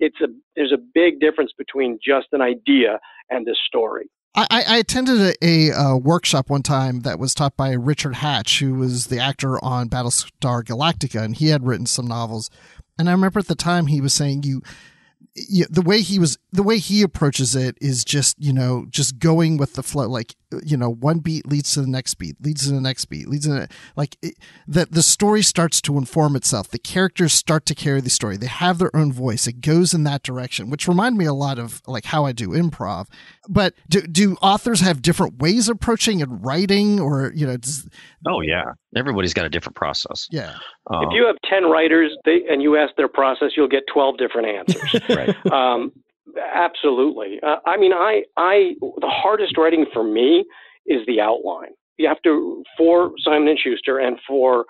It's a there's a big difference between just an idea and a story. I, I attended a, a, uh workshop one time that was taught by Richard Hatch, who was the actor on Battlestar Galactica, and he had written some novels. And I remember at the time he was saying you, you the way he was the way he approaches it is just you know just going with the flow like you know one beat leads to the next beat leads to the next beat leads to the, like it, that the story starts to inform itself the characters start to carry the story they have their own voice it goes in that direction which remind me a lot of like how i do improv but do, do authors have different ways of approaching and writing or you know does, oh yeah, everybody's got a different process. yeah Um, if you have ten writers they, and you ask their process, you'll get twelve different answers. right. um, absolutely. Uh, I mean, I, I, the hardest writing for me is the outline. You have to for Simon and Schuster and for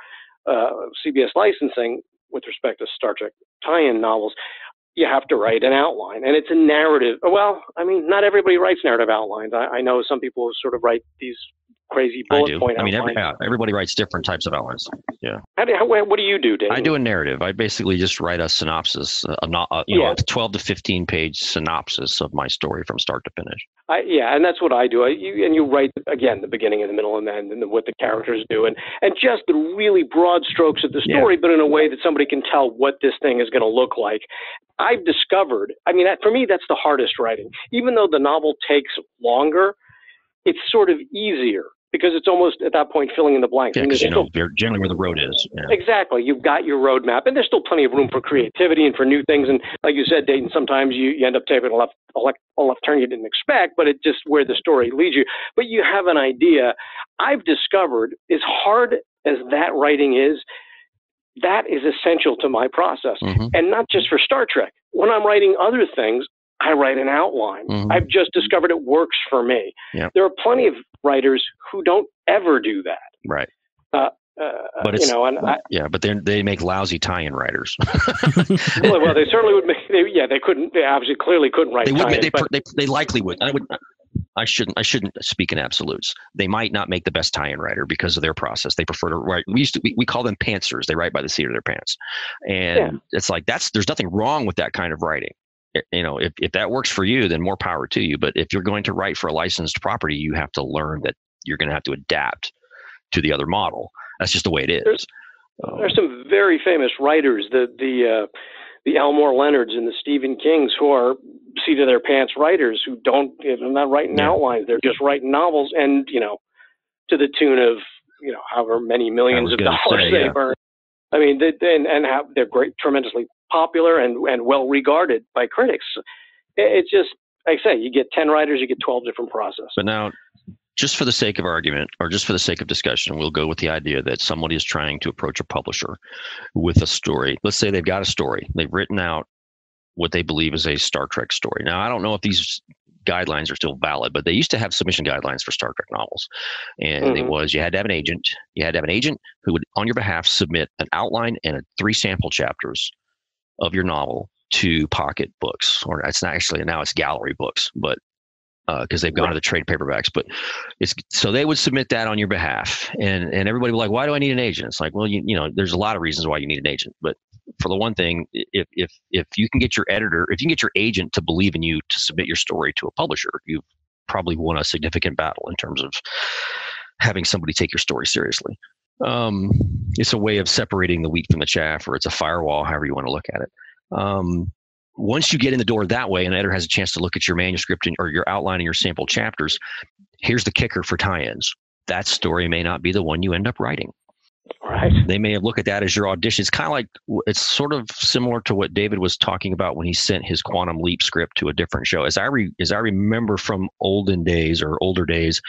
uh, CBS licensing with respect to Star Trek tie-in novels. You have to write an outline, and it's a narrative. Well, I mean, not everybody writes narrative outlines. I, I know some people sort of write these crazy I bullet do. point I mean, every, yeah, everybody writes different types of outlines. How do, how, what do you do, Dave? I do a narrative. I basically just write a synopsis, uh, a, no- a you know, a 12 to 15 page synopsis of my story from start to finish. I, yeah, and that's what I do. I, you, and you write again the beginning and the middle and the end, and the, what the characters do, and and just the really broad strokes of the Yeah. story, but in a way that somebody can tell what this thing is going to look like. I've discovered. I mean, that, for me, that's the hardest writing. Even though the novel takes longer, it's sort of easier because it's almost at that point filling in the blanks. Yeah, I mean, because you know generally where the road is. Yeah. Exactly. You've got your roadmap, and there's still plenty of room for creativity and for new things. And like you said, Dayton, sometimes you, you end up taking a left, a left, a left turn you didn't expect, but it's just where the story leads you. But you have an idea. I've discovered, as hard as that writing is, that is essential to my process. Mhm. And not just for Star Trek. When I'm writing other things, I write an outline. Mhm. I've just discovered it works for me. Yep. There are plenty of writers who don't ever do that. Right. Uh, But you know, and I, Yeah, but they they make lousy tie-in writers. well, well, they certainly would make. They, yeah, they couldn't. They obviously clearly couldn't write. they would. tie-ins, They, but they they likely would. I would. I shouldn't. I shouldn't speak in absolutes. They might not make the best tie-in writer because of their process. They prefer to write. We used to. We, we call them pantsers. They write by the seat of their pants, and it's like that's. There's nothing wrong with that kind of writing. I- You know, if if that works for you, then more power to you. But if you're going to write for a licensed property, you have to learn that you're going to have to adapt to the other model. That's just the way it is. There's- Um, there's some very famous writers. The the uh, the Elmore Leonards and the Stephen Kings who are seat of their pants writers who don't they're not writing yeah. outlines they're just writing novels and you know to the tune of you know however many millions of dollars say, they yeah. earn I mean they, and and have, they're great tremendously popular and and well regarded by critics it's just like I say you get 10 writers you get 12 different processes but now just for the sake of argument or just for the sake of discussion, we'll go with the idea that somebody is trying to approach a publisher with a story. Let's say they've got a story, they've written out what they believe is a Star Trek story. Now, I don't know if these guidelines are still valid, but they used to have submission guidelines for Star Trek novels. And mm-hmm. it was you had to have an agent. You had to have an agent who would, on your behalf, submit an outline and three sample chapters of your novel to Pocket Books, or it's not actually now it's Gallery Books, but because uh, they've gone right. to the trade paperbacks. But it's so they would submit that on your behalf, and and everybody would be like, why do I need an agent? It's like, well, you you know, there's a lot of reasons why you need an agent, but for the one thing, if if if you can get your editor, if you can get your agent to believe in you to submit your story to a publisher, you've probably won a significant battle in terms of having somebody take your story seriously. Um, it's a way of separating the wheat from the chaff, or it's a firewall, however you want to look at it. Um, once you get in the door that way, and the editor has a chance to look at your manuscript and, or your outline and your sample chapters, here's the kicker for tie-ins. That story may not be the one you end up writing. Right. They may have looked at that as your audition. It's kind of like it's sort of similar to what David was talking about when he sent his Quantum Leap script to a different show. As I re, as I remember from olden days or older days,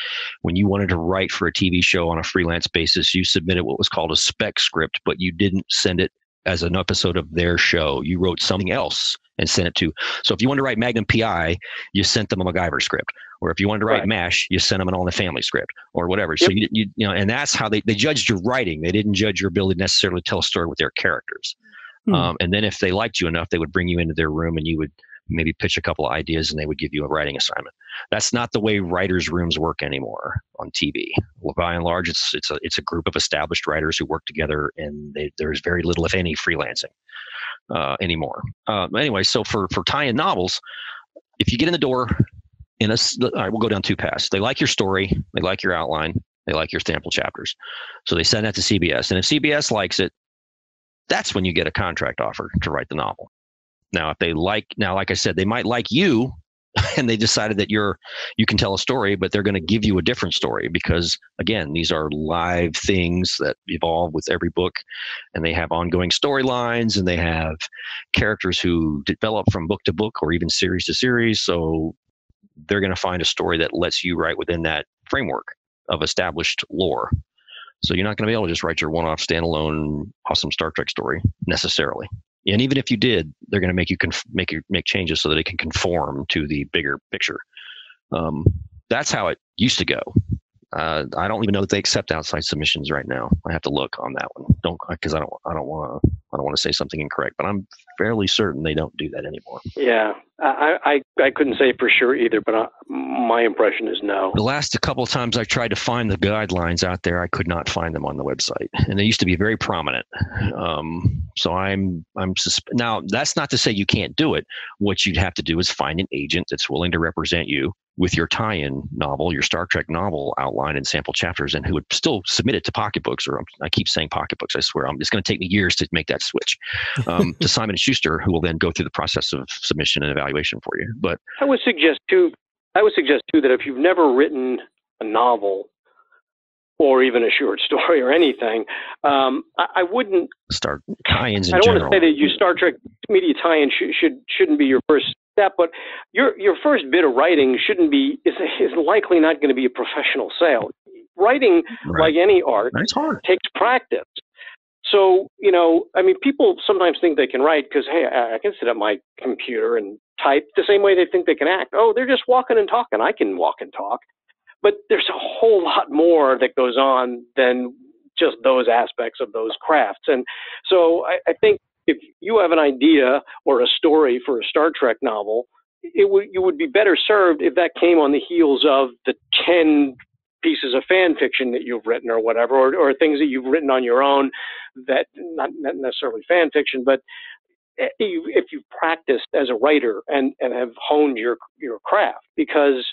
when you wanted to write for a TV show on a freelance basis, you submitted what was called a spec script, but you didn't send it as an episode of their show. You wrote something else and sent it to. So if you wanted to write Magnum PI, you sent them a MacGyver script. Or if you wanted to write right. MASH, you sent them an All in the Family script or whatever. Yep. So you, you, you know, and that's how they, they judged your writing. They didn't judge your ability necessarily to tell a story with their characters. Hmm. Um, and then if they liked you enough, they would bring you into their room and you would maybe pitch a couple of ideas and they would give you a writing assignment. That's not the way writers' rooms work anymore on TV. Well, by and large, it's it's a it's a group of established writers who work together, and they, there's very little, if any, freelancing uh, anymore. Uh, anyway, so for for tie-in novels, if you get in the door in a, all right, we'll go down two paths. They like your story, they like your outline, they like your sample chapters, so they send that to CBS, and if CBS likes it, that's when you get a contract offer to write the novel. Now, if they like, now, like I said, they might like you and they decided that you're you can tell a story but they're going to give you a different story because again these are live things that evolve with every book and they have ongoing storylines and they have characters who develop from book to book or even series to series so they're going to find a story that lets you write within that framework of established lore. So you're not going to be able to just write your one-off standalone awesome star trek story necessarily and even if you did, they're going to make you conf- make you make changes so that it can conform to the bigger picture. Um, that's how it used to go. Uh, I don't even know that they accept outside submissions right now. I have to look on that one. Don't because I don't I don't want to I don't want to say something incorrect, but I'm fairly certain they don't do that anymore. Yeah, I I, I couldn't say for sure either, but I, my impression is no. The last couple of times I tried to find the guidelines out there, I could not find them on the website, and they used to be very prominent. Um, so I'm I'm susp- now that's not to say you can't do it. What you'd have to do is find an agent that's willing to represent you with your tie-in novel, your Star Trek novel outline and sample chapters, and who would still submit it to Pocket Books. Or um, I keep saying Pocket Books. I swear, I'm, it's going to take me years to make that switch um, to Simon and Schuster, who will then go through the process of submission and evaluation for you. But I would suggest too. I would suggest too that if you've never written a novel or even a short story or anything, um, I, I, wouldn't start tie-ins. I don't general. want to say that you Star Trek media tie-in sh- should shouldn't be your first step, but your your first bit of writing shouldn't be is is likely not going to be a professional sale. Writing, right. like any art, hard. takes practice. So you know, I mean, people sometimes think they can write because hey, I, can sit at my computer and type the same way they think they can act. Oh, they're just walking and talking. I can walk and talk, but there's a whole lot more that goes on than just those aspects of those crafts. And so I, I think if you have an idea or a story for a Star Trek novel, it would you would be better served if that came on the heels of the ten pieces of fan fiction that you've written or whatever, or, or things that you've written on your own that not, not necessarily fan fiction, but eh, if you've practiced as a writer and, and have honed your your craft, because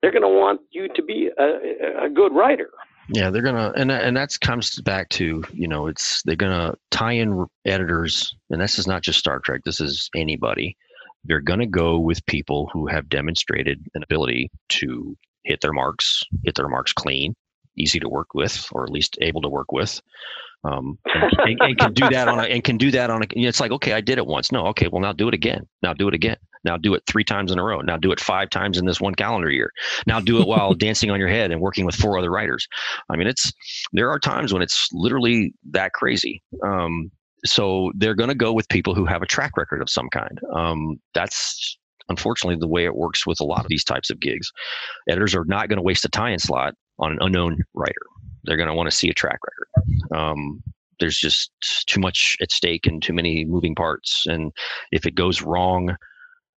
they're going to want you to be a, a good writer. Yeah, they're gonna, and and that comes back to you know, it's they're gonna tie in editors, and this is not just Star Trek. This is anybody. They're gonna go with people who have demonstrated an ability to hit their marks, hit their marks clean, easy to work with, or at least able to work with. Um, and, and, and can do that on a, and can do that on a, it's like, okay, I did it once. No, okay, well now do it again. Now do it again. Now do it three times in a row. Now do it five times in this one calendar year. Now do it while dancing on your head and working with four other writers. I mean, it's there are times when it's literally that crazy. Um, so they're going to go with people who have a track record of some kind. Um, that's unfortunately the way it works with a lot of these types of gigs. Editors are not going to waste a tie-in slot on an unknown writer. They're going to want to see a track record. Um, there's just too much at stake and too many moving parts. And if it goes wrong,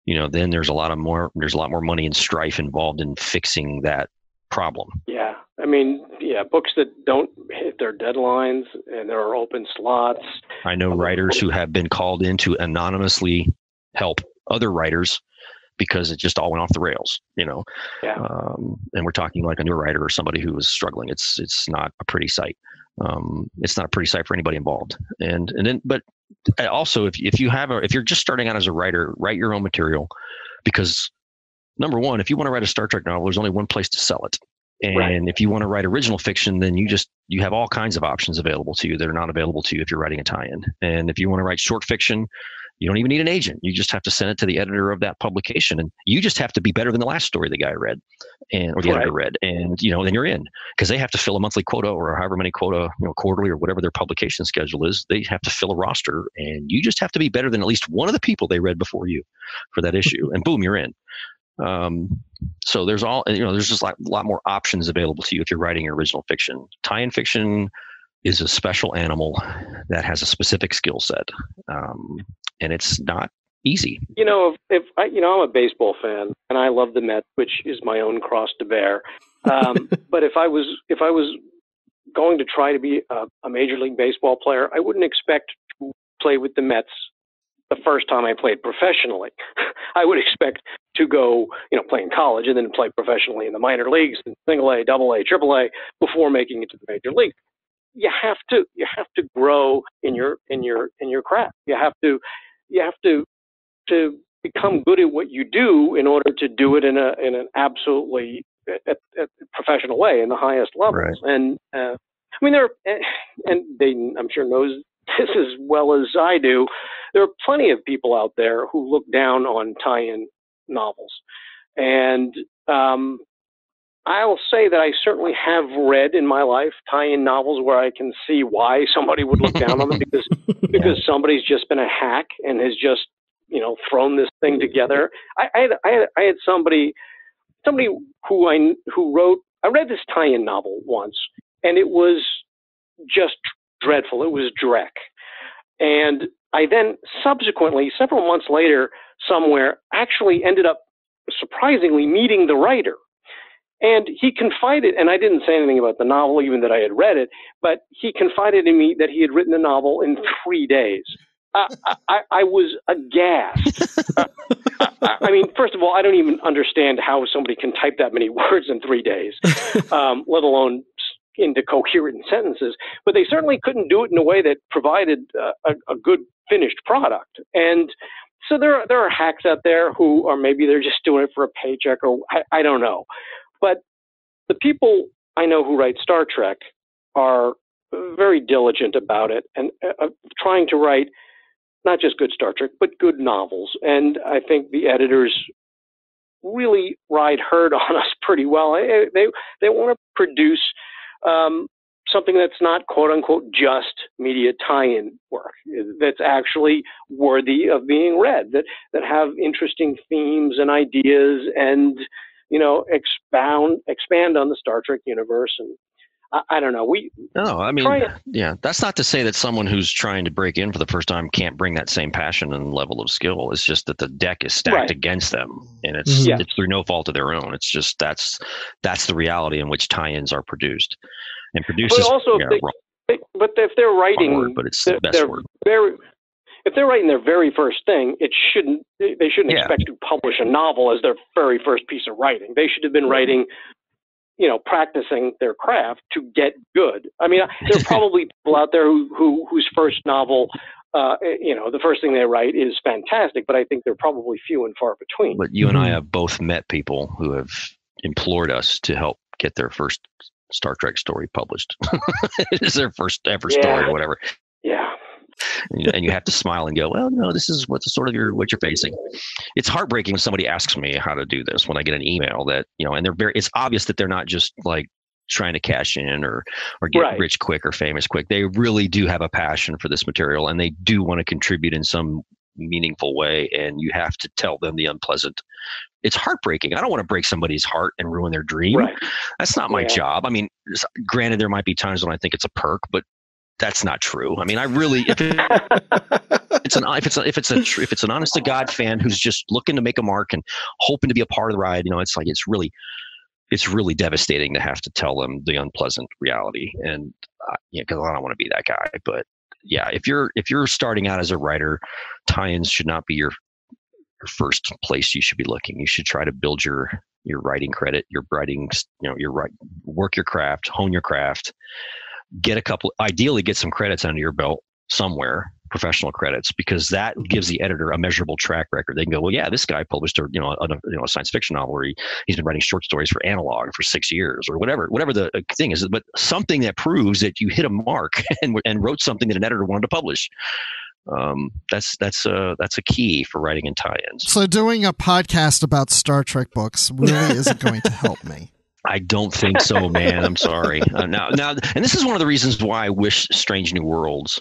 you know, then there's a lot of more there's a lot more money and strife involved in fixing that problem. Yeah. I mean, yeah, books that don't hit their deadlines and there are open slots. I know writers who have been called in to anonymously help other writers because it just all went off the rails, you know. Yeah. Um, and we're talking like a new writer or somebody who was struggling. It's it's not a pretty sight. Um, it's not a pretty sight for anybody involved. And and then, but also if if you have a if you're just starting out as a writer, write your own material, because number one, if you want to write a Star Trek novel, there's only one place to sell it. And right. if you want to write original fiction, then you just you have all kinds of options available to you that are not available to you if you're writing a tie-in. And if you want to write short fiction, you don't even need an agent. You just have to send it to the editor of that publication, and you just have to be better than the last story the guy read, and or the right. editor read, and you know then you're in because they have to fill a monthly quota or however many quota, you know, quarterly or whatever their publication schedule is. They have to fill a roster, and you just have to be better than at least one of the people they read before you for that issue, and boom, you're in. Um, so there's all you know. There's just like a lot more options available to you if you're writing your original fiction. Tie-in fiction is a special animal that has a specific skill set, um, and it's not easy. You know, if, if I, you know, I'm a baseball fan and I love the Mets, which is my own cross to bear. Um, but if I was if I was going to try to be a, a major league baseball player, I wouldn't expect to play with the Mets the first time I played professionally. I would expect to go, you know, play in college and then play professionally in the minor leagues, single A, double A, triple A, before making it to the major league you have to you have to grow in your in your in your craft. You have to you have to to become good at what you do in order to do it in a in an absolutely at, at professional way in the highest levels. Right. And uh, I mean, there are, and Dayton, I'm sure knows this as well as I do. There are plenty of people out there who look down on tie-in novels, and um, I'll say that I certainly have read in my life tie-in novels where I can see why somebody would look down on them because because somebody's just been a hack and has just you know thrown this thing together. I, I had I had I had somebody somebody who I who wrote I read this tie-in novel once and it was just dreadful. It was Drek, and I then subsequently several months later somewhere actually ended up surprisingly meeting the writer and he confided, and I didn't say anything about the novel, even that I had read it, but he confided in me that he had written the novel in three days. Uh, I, I, was aghast. uh, I, mean, first of all, I don't even understand how somebody can type that many words in three days, um, let alone into coherent sentences. But they certainly couldn't do it in a way that provided uh, a, a good finished product. And so there are, there are hacks out there who, or maybe they're just doing it for a paycheck, or I, I don't know. But the people I know who write Star Trek are very diligent about it and uh, uh, trying to write not just good Star Trek, but good novels. And I think the editors really ride herd on us pretty well. They they, want to produce um, something that's not quote unquote just media tie-in work that's actually worthy of being read that that have interesting themes and ideas and you know, expound, expand on the Star Trek universe. And I, I don't know. We no, I mean, yeah, that's not to say that someone who's trying to break in for the first time can't bring that same passion and level of skill. It's just that the deck is stacked right. against them, and it's mm-hmm. yeah. it's through no fault of their own. It's just that's that's the reality in which tie-ins are produced and produced. But also, yeah, they, but if they're writing, word, but it's the best word. Very, if they're writing their very first thing, it shouldn't they shouldn't yeah. expect to publish a novel as their very first piece of writing. They should have been writing, you know, practicing their craft to get good. I mean, there are probably people out there who, who whose first novel, uh, you know, the first thing they write is fantastic, but I think they're probably few and far between. But you and I have both met people who have implored us to help get their first Star Trek story published. it is their first ever story Yeah. or whatever. And you- have to smile and go, well, no, this is what's sort of your what you're facing. It's heartbreaking when somebody asks me how to do this when I get an email that you know, and they're very. It's obvious that they're not just like trying to cash in or or get Right. rich quick or famous quick. They really do have a passion for this material and they do want to contribute in some meaningful way. And you have to tell them the unpleasant. It's heartbreaking. I don't want to break somebody's heart and ruin their dream. Right. That's not my Yeah. job. I mean, granted, there might be times when I think it's a perk, but that's not true. I mean, I really, if it, it's an if it's a, if it's a if it's an honest to god fan who's just looking to make a mark and hoping to be a part of the ride, you know, it's like it's really it's really devastating to have to tell them the unpleasant reality. And uh, yeah, because I don't want to be that guy. But yeah, if you're if you're starting out as a writer, tie-ins should not be your your first place you should be looking. You should try to build your your writing credit, your writing, you know, your right work your craft, hone your craft, get a couple ideally get some credits under your belt somewhere professional credits because that gives the editor a measurable track record. They can go well yeah this guy published a you know a, you know a science fiction novel where he, he's been writing short stories for analog for six years or whatever whatever the uh, thing is. But something that proves that you hit a mark and, and wrote something that an editor wanted to publish. Um, that's that's uh, that's a key for writing in tie-ins. So doing a podcast about Star Trek books really isn't going to help me. I don't think so, man. I'm sorry. Uh, now, now, and this is one of the reasons why I wish Strange New Worlds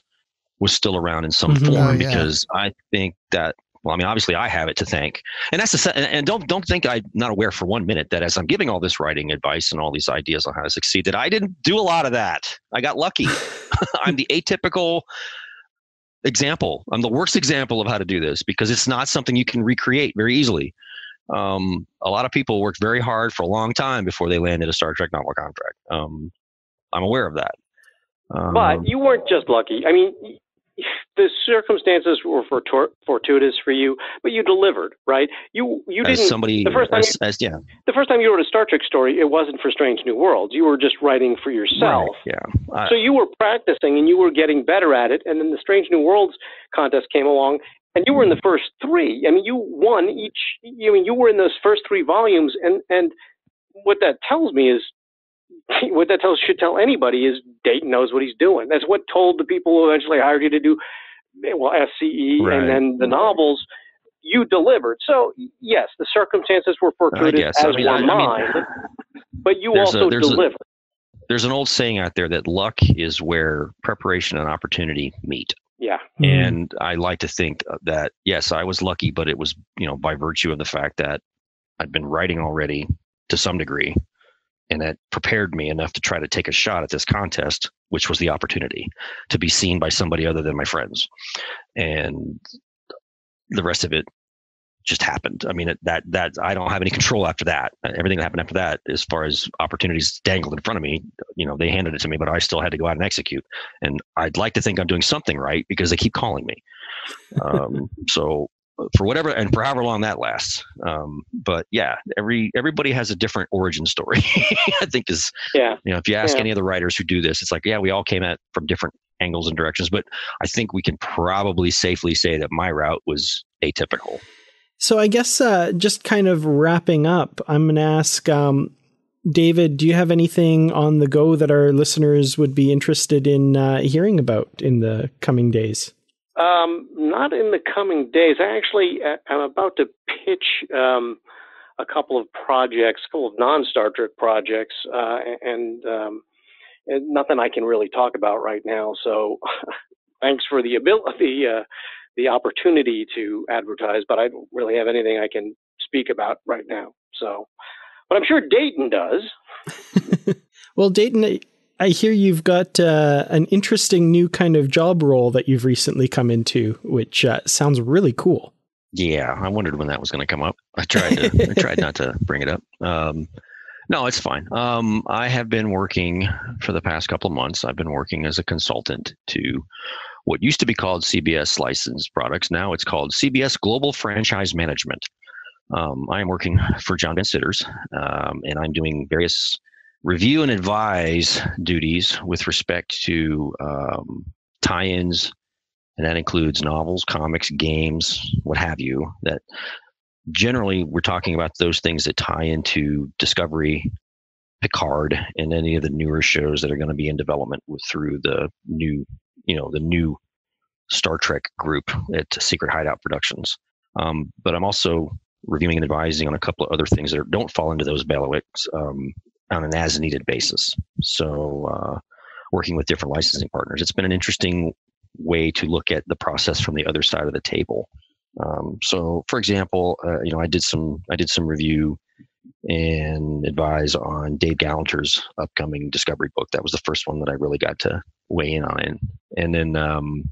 was still around in some Mhm. form Oh, yeah. because I think that. Well, I mean, obviously, I have it to thank, and that's the. And, and don't don't think I'm not aware for one minute that as I'm giving all this writing advice and all these ideas on how to succeed, that I didn't do a lot of that. I got lucky. I'm the atypical example. I'm the worst example of how to do this because it's not something you can recreate very easily. Um, a lot of people worked very hard for a long time before they landed a Star Trek novel contract. Um, I'm aware of that. Um, But you weren't just lucky. I mean, the circumstances were fortu- fortuitous for you, but you delivered, right? You you didn't. somebody, the first time as, as- yeah, the first time you wrote a Star Trek story, it wasn't for Strange New Worlds. You were just writing for yourself. right, yeah. I- So you were practicing and you were getting better at it. And then the Strange New Worlds contest came along, and you were in the first three. I mean, you won each. You I mean you were in those first three volumes, and and what that tells me is. What that tells should tell anybody is Dayton knows what he's doing. That's what told the people who eventually hired you to do, well, SCE Right. and then the novels. You delivered. So yes, the circumstances were fortuitous as I mean, were I- I mean, mine, but you a- also a- delivered. there's an old saying out there that luck is where preparation and opportunity meet. Yeah. Mm-hmm. And I like to think uh, that yes, I was lucky, but it was you know by virtue of the fact that I'd been writing already to some degree, and that prepared me enough to try to take a shot at this contest, which was the opportunity to be seen by somebody other than my friends, and the rest of it just happened. I mean, that that I don't have any control after that. Everything that happened after that, as far as opportunities dangled in front of me, you know, they handed it to me, but I still had to go out and execute. And I'd like to think I'm doing something right because they keep calling me. Um, so for whatever and for however long that lasts. Um, but yeah, every everybody has a different origin story. I think is Yeah. you know if you ask Yeah. any of the writers who do this, it's like yeah, we all came at from different angles and directions. But I think we can probably safely say that my route was atypical. So I guess uh, just kind of wrapping up, I'm going to ask um, David, do you have anything on the go that our listeners would be interested in uh, hearing about in the coming days? Um, not in the coming days. I actually uh, I'm about to pitch um, a couple of projects, a couple of non-Star Trek projects, uh, and, um, and nothing I can really talk about right now. So, thanks for the ability, uh, the opportunity to advertise, but I don't really have anything I can speak about right now. So, but I'm sure Dayton does. Well, Dayton, I- I hear you've got uh, an interesting new kind of job role that you've recently come into, which uh, sounds really cool. Yeah, I wondered when that was going to come up. I tried to I tried not to bring it up. Um, no, it's fine. Um, I have been working for the past couple of months. I've been working as a consultant to what used to be called CBS licensed products. Now it's called CBS Global Franchise Management. Um, I am working for John Van Citters, um, and I'm doing various review and advise duties with respect to um, tie-ins, and that includes novels, comics, games, what have you. That generally we're talking about those things that tie into Discovery, Picard, and any of the newer shows that are going to be in development with, through the new, you know, the new Star Trek group at Secret Hideout Productions. Um, but I'm also reviewing and advising on a couple of other things that don't fall into those bailiwicks um, on an as needed basis. So, uh, working with different licensing partners, it's been an interesting way to look at the process from the other side of the table. Um, so, for example, uh, you know, I did some I did some review and advise on Dave Galanter's upcoming Discovery book. That was the first one that I really got to weigh in on, and then um,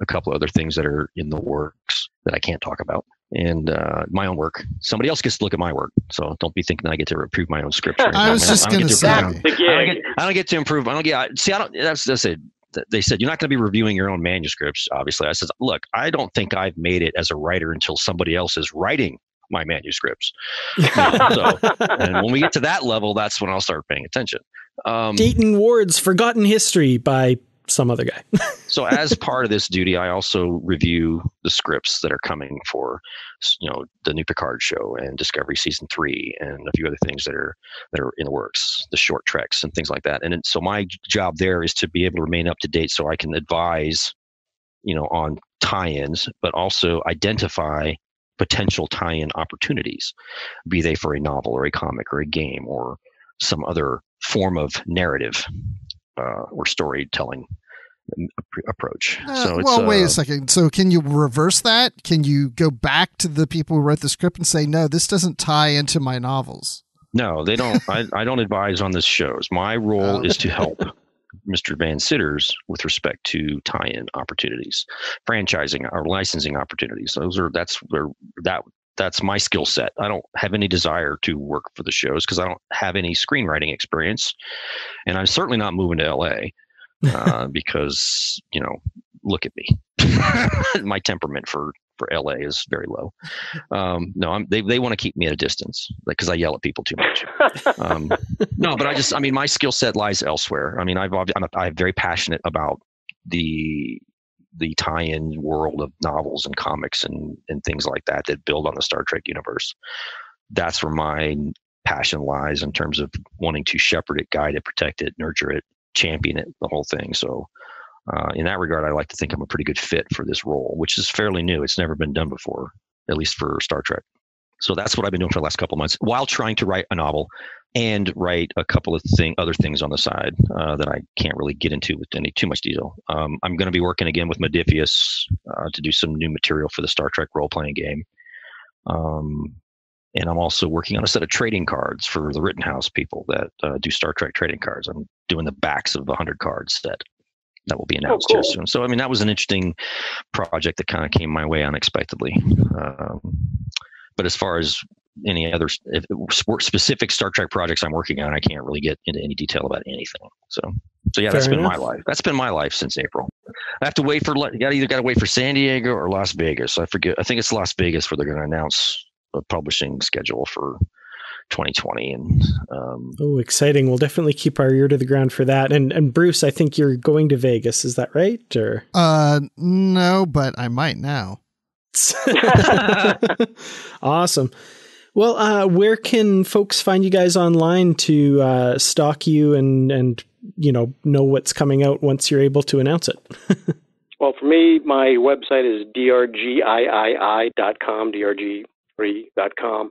a couple other things that are in the works that I can't talk about. And uh, my own work. Somebody else gets to look at my work, so don't be thinking I get to approve my own script. I was just going to say, I don't, get, I don't get to improve. I don't get. See, I don't. That's that's it. They said you're not going to be reviewing your own manuscripts. Obviously, I said, look, I don't think I've made it as a writer until somebody else is writing my manuscripts. so, and when we get to that level, that's when I'll start paying attention. Um, Dayton Ward's Forgotten History by some other guy. so as part of this duty, I also review the scripts that are coming for, you know, the new Picard show and Discovery season three, and a few other things that are that are in the works, the short treks and things like that. And so my job there is to be able to remain up to date, so I can advise, you know, on tie-ins, but also identify potential tie-in opportunities, be they for a novel or a comic or a game or some other form of narrative uh, or storytelling approach. Uh, so it's, well, wait uh, a second. So, can you reverse that? Can you go back to the people who wrote the script and say, "No, this doesn't tie into my novels"? No, they don't. I, I don't advise on this shows. My role Oh. is to help Mr. Van Citters with respect to tie-in opportunities, franchising or licensing opportunities. Those are that's where that that's my skill set. I don't have any desire to work for the shows because I don't have any screenwriting experience, and I'm certainly not moving to LA uh, because you know, look at me. my temperament for for LA is very low. Um, no, I'm, they they want to keep me at a distance because I yell at people too much. Um, no, but I just I mean my skill set lies elsewhere. I mean I've I'm, a, I'm very passionate about the the tie-in world of novels and comics and and things like that that build on the Star Trek universe. That's where my passion lies in terms of wanting to shepherd it, guide it, protect it, nurture it, champion it, the whole thing. So uh, in that regard, I like to think I'm a pretty good fit for this role, which is fairly new. It's never been done before, at least for Star Trek. So that's what I've been doing for the last couple months, while trying to write a novel and write a couple of thing, other things on the side uh, that I can't really get into with any too much detail. Um, I'm going to be working again with Modiphius uh, to do some new material for the Star Trek role playing game. Um, and I'm also working on a set of trading cards for the Rittenhouse people that uh, do Star Trek trading cards. I'm doing the backs of a hundred cards that that will be announced cool. here soon. So I mean, that was an interesting project that kind of came my way unexpectedly. Um, but as far as any other if, specific Star Trek projects I'm working on, I can't really get into any detail about anything. So, so yeah, that's Fair been my life. That's been my life since April. I have to wait for you got either got to wait for San Diego or Las Vegas. I forget. I think it's Las Vegas where they're going to announce a publishing schedule for 2020 and um, oh, exciting! We'll definitely keep our ear to the ground for that. And and Bruce, I think you're going to Vegas. Is that right? Or Uh, no, but I might now. awesome. Well, uh, where can folks find you guys online to uh, stalk you and and you know know what's coming out once you're able to announce it? Well, for me, my website is drgii.com, drg3.com.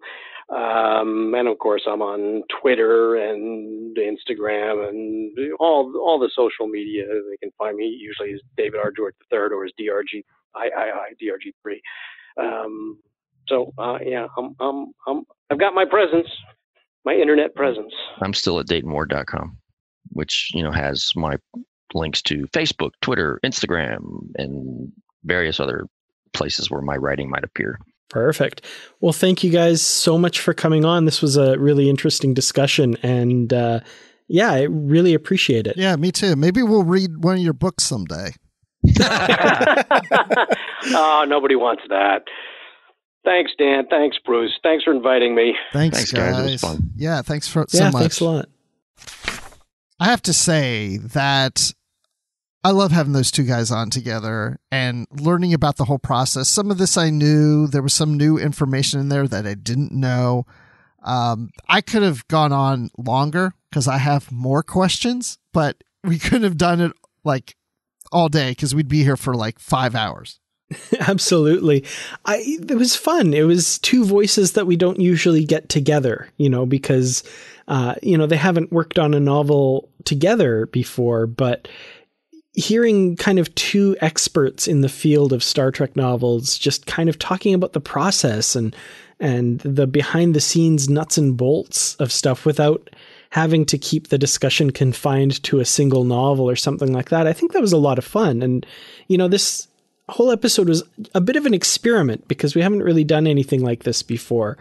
Um, and of course, I'm on Twitter and Instagram and all all the social media. They can find me usually as David R. George III or as DRG III, DRG3. Um, so uh, yeah, I'm, I'm, I'm, I've got my presence, my internet presence. I'm still at DaytonWard.com, which you know has my links to Facebook, Twitter, Instagram, and various other places where my writing might appear. Perfect. Well, thank you guys so much for coming on. This was a really interesting discussion, and uh, yeah, I really appreciate it. Yeah, me too. Maybe we'll read one of your books someday. oh, nobody wants that. Thanks, Dan. Thanks, Bruce. Thanks for inviting me. Thanks, Thanks, guys. It was fun. Yeah, thanks for so yeah, much. thanks a lot. I have to say that I love having those two guys on together and learning about the whole process. Some of this I knew. There was some new information in there that I didn't know. Um, I could have gone on longer because I have more questions, but we couldn't have done it like all day because we'd be here for like five hours. Absolutely. I it was fun. It was two voices that we don't usually get together, you know, because uh, you know, they haven't worked on a novel together before, but hearing kind of two experts in the field of Star Trek novels just kind of talking about the process and and the behind the scenes nuts and bolts of stuff without having to keep the discussion confined to a single novel or something like that. I think that was a lot of fun. And, you know, this whole episode was a bit of an experiment because we haven't really done anything like this before.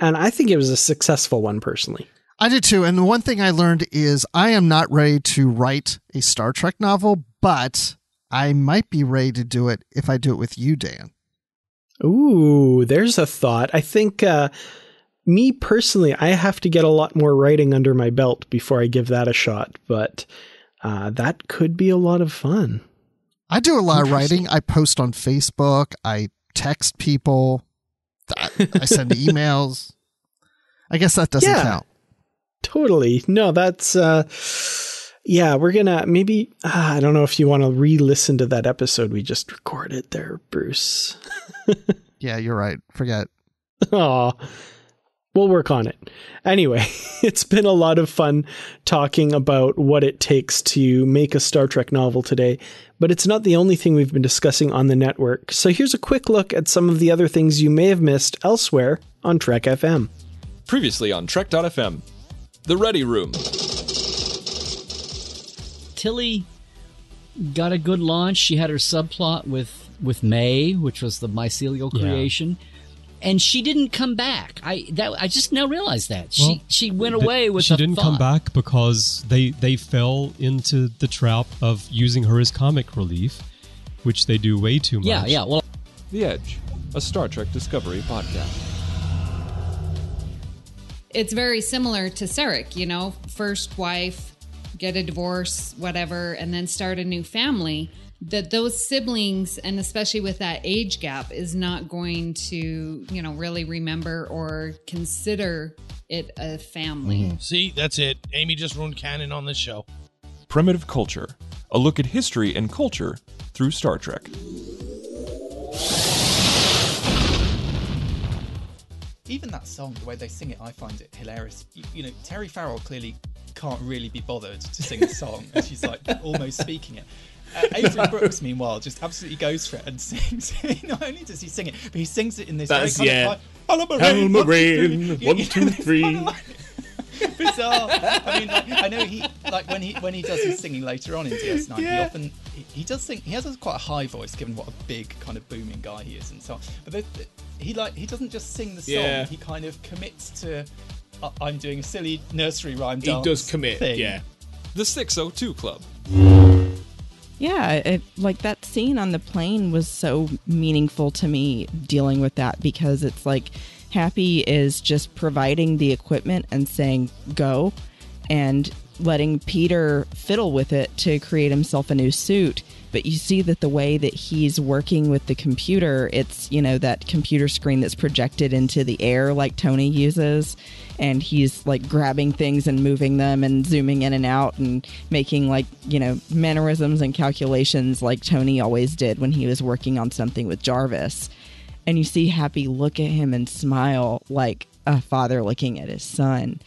And I think it was a successful one personally. I did too. And the one thing I learned is I am not ready to write a Star Trek novel, but I might be ready to do it if I do it with you, Dan. Ooh, there's a thought. I think uh, me personally, I have to get a lot more writing under my belt before I give that a shot, but uh, that could be a lot of fun. I do a lot of writing. I post on Facebook. I text people. I, I send emails. I guess that doesn't Yeah. count. Totally. No, that's uh yeah, we're gonna maybe uh, I don't know if you want to re-listen to that episode we just recorded there, Bruce. Yeah, you're right. Forget. Oh, We'll work on it. Anyway, it's been a lot of fun talking about what it takes to make a Star Trek novel today, but it's not the only thing we've been discussing on the network. So here's a quick look at some of the other things you may have missed elsewhere on Trek FM. Previously on Trek.fm, The Ready Room. Tilly got a good launch. She had her subplot with with May, which was the mycelial Yeah. creation. And she didn't come back. I that I just now realized that Well, she she went th- away with. she a didn't thought. come back because they they fell into the trap of using her as comic relief, which they do way too much. Yeah, yeah. Well, The Edge, a Star Trek Discovery podcast. It's very similar to Sarek, you know, first wife, get a divorce, whatever, and then start a new family. That those siblings, and especially with that age gap, is not going to, you know, really remember or consider it a family. Mm-hmm. See, that's it. Amy just ruined canon on this show. Primitive Culture, a look at history and culture through Star Trek. Even that song, the way they sing it, I find it hilarious. You, you know, Terry Farrell clearly can't really be bothered to sing a song, and she's like almost speaking it. Uh, Avery Brooks, meanwhile, just absolutely goes for it and sings. Not only does he sing it, but he sings it in this That's- very kind yeah. of like, "Hello, Hello, Marine, one, two, three." kinda like- Bizarre. I mean, like, I know he like when he when he does his singing later on in DS9. He often he, he does sing. He has a quite a high voice, given what a big kind of booming guy he is, and so. on. But the, the- he like he doesn't just sing the song. Yeah. He kind of commits to. "I- I'm doing a silly nursery rhyme He does commit, thing. yeah. The 602 Club. Yeah, it, like that scene on the plane was so meaningful to me dealing with that because it's like Happy is just providing the equipment and saying go and letting Peter fiddle with it to create himself a new suit. But you see that the way that he's working with the computer, it's, you know, that computer screen that's projected into the air like Tony uses. And he's like grabbing things and moving them and zooming in and out and making like, you know, mannerisms and calculations like Tony always did when he was working on something with Jarvis. And you see Happy look at him and smile like a father looking at his son.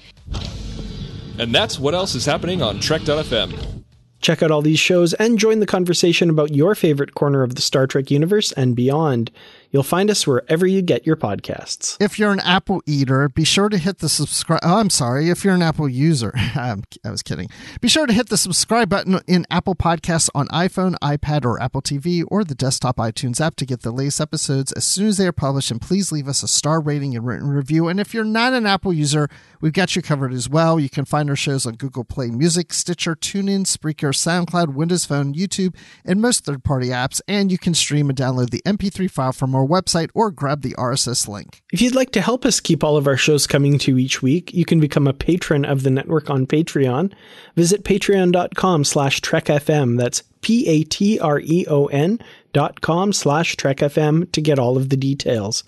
And that's what else is happening on Trek.fm. Check out all these shows and join the conversation about your favorite corner of the Star Trek universe and beyond. You'll find us wherever you get your podcasts. If you're an Apple eater, be sure to hit the subscribe. Oh, I'm sorry. If you're an Apple user, I'm, was kidding. Be sure to hit the subscribe button in Apple Podcasts on iPhone, iPad, or Apple TV, or the desktop iTunes app to get the latest episodes as soon as they are published. And please leave us a star rating and written review. And if you're not an Apple user, we've got you covered as well. You can find our shows on Google Play Music, Stitcher, TuneIn, Spreaker, SoundCloud, Windows Phone, YouTube, and most third-party apps. And you can stream and download the MP3 file for more our website or grab the RSS link. If you'd like to help us keep all of our shows coming to you each week, you can become a patron of the network on Patreon. Visit patreon.com slash trekfm. That's P-A-T-R-E-O-N dot com slash trekfm to get all of the details.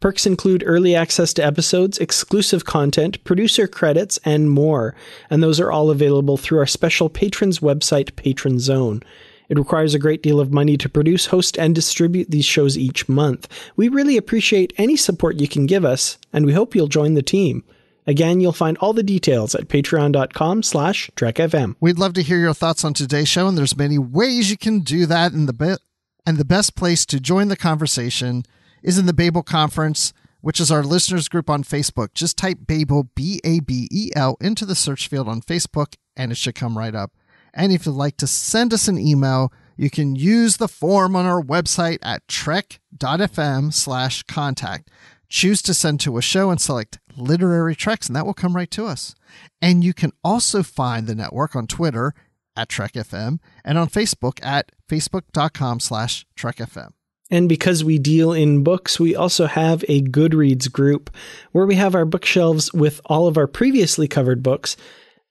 Perks include early access to episodes, exclusive content, producer credits, and more. And those are all available through our special patrons website, Patron Zone. It requires a great deal of money to produce, host, and distribute these shows each month. We really appreciate any support you can give us, and we hope you'll join the team. Again, you'll find all the details at patreon.com slash trekfm. We'd love to hear your thoughts on today's show, and there's many ways you can do that. And the, be- and the best place to join the conversation is in the Babel Conference, which is our listeners group on Facebook. Just type Babel, B A B E L, into the search field on Facebook, and it should come right up. And if you'd like to send us an email, you can use the form on our website at trek.fm slash contact. Choose to send to a show and select literary treks, and that will come right to us. And you can also find the network on Twitter at TrekFM and on Facebook at facebook.com slash TrekFM. And because we deal in books, we also have a Goodreads group where we have our bookshelves with all of our previously covered books,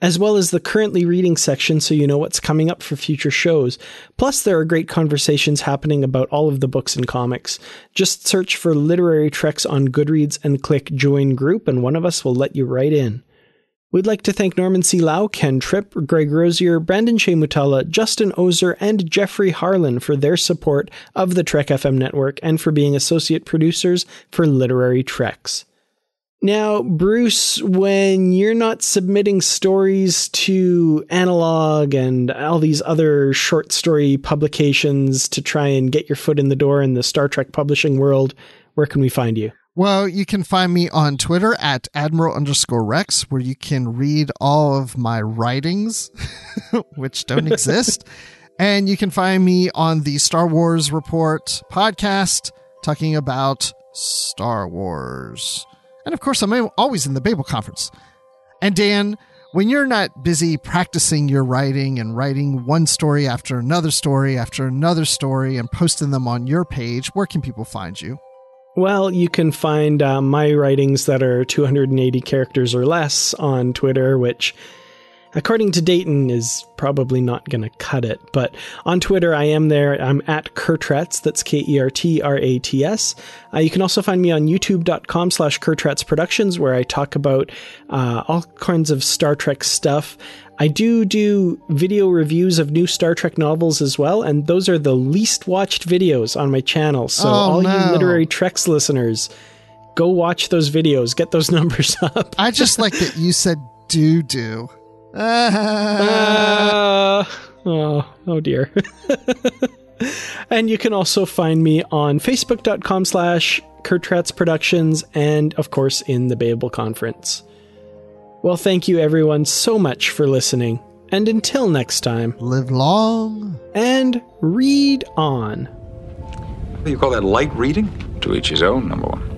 as well as the currently reading section so you know what's coming up for future shows. Plus, there are great conversations happening about all of the books and comics. Just search for Literary Treks on Goodreads and click Join Group, and one of us will let you right in. We'd like to thank Norman C. Lau, Ken Tripp, Greg Rosier, Brandon Shea Mutala, Justin Ozer, and Jeffrey Harlan for their support of the Trek FM network and for being associate producers for Literary Treks. Now, Bruce, when you're not submitting stories to Analog and all these other short story publications to try and get your foot in the door in the Star Trek publishing world, where can we find you? Well, you can find me on Twitter at Admiral underscore Rex, where you can read all of my writings, which don't exist. and you can find me on the Star Wars Report podcast, talking about Star Wars. And of course, I'm always in the Babel conference. And Dan, when you're not busy practicing your writing and writing one story after another story after another story and posting them on your page, where can people find you? Well, you can find uh, my writings that are 280 characters or less on Twitter, which, according to Dayton, is probably not going to cut it. But on Twitter, I am there. I'm at Kertrats. That's K E R T R A T S. Uh, you can also find me on youtube.com slash Kertrats Productions, where I talk about uh, all kinds of Star Trek stuff. I do do video reviews of new Star Trek novels as well, and those are the least watched videos on my channel. So, Oh, all no. you literary Treks listeners, go watch those videos, get those numbers up. I just like that you said do do. Uh, oh, oh dear. and you can also find me on facebook.com slash Kertrats Productions and, of course, in the Babel Conference. Well, thank you everyone so much for listening. And until next time, live long and read on. You call that, light reading? To each his own, number one.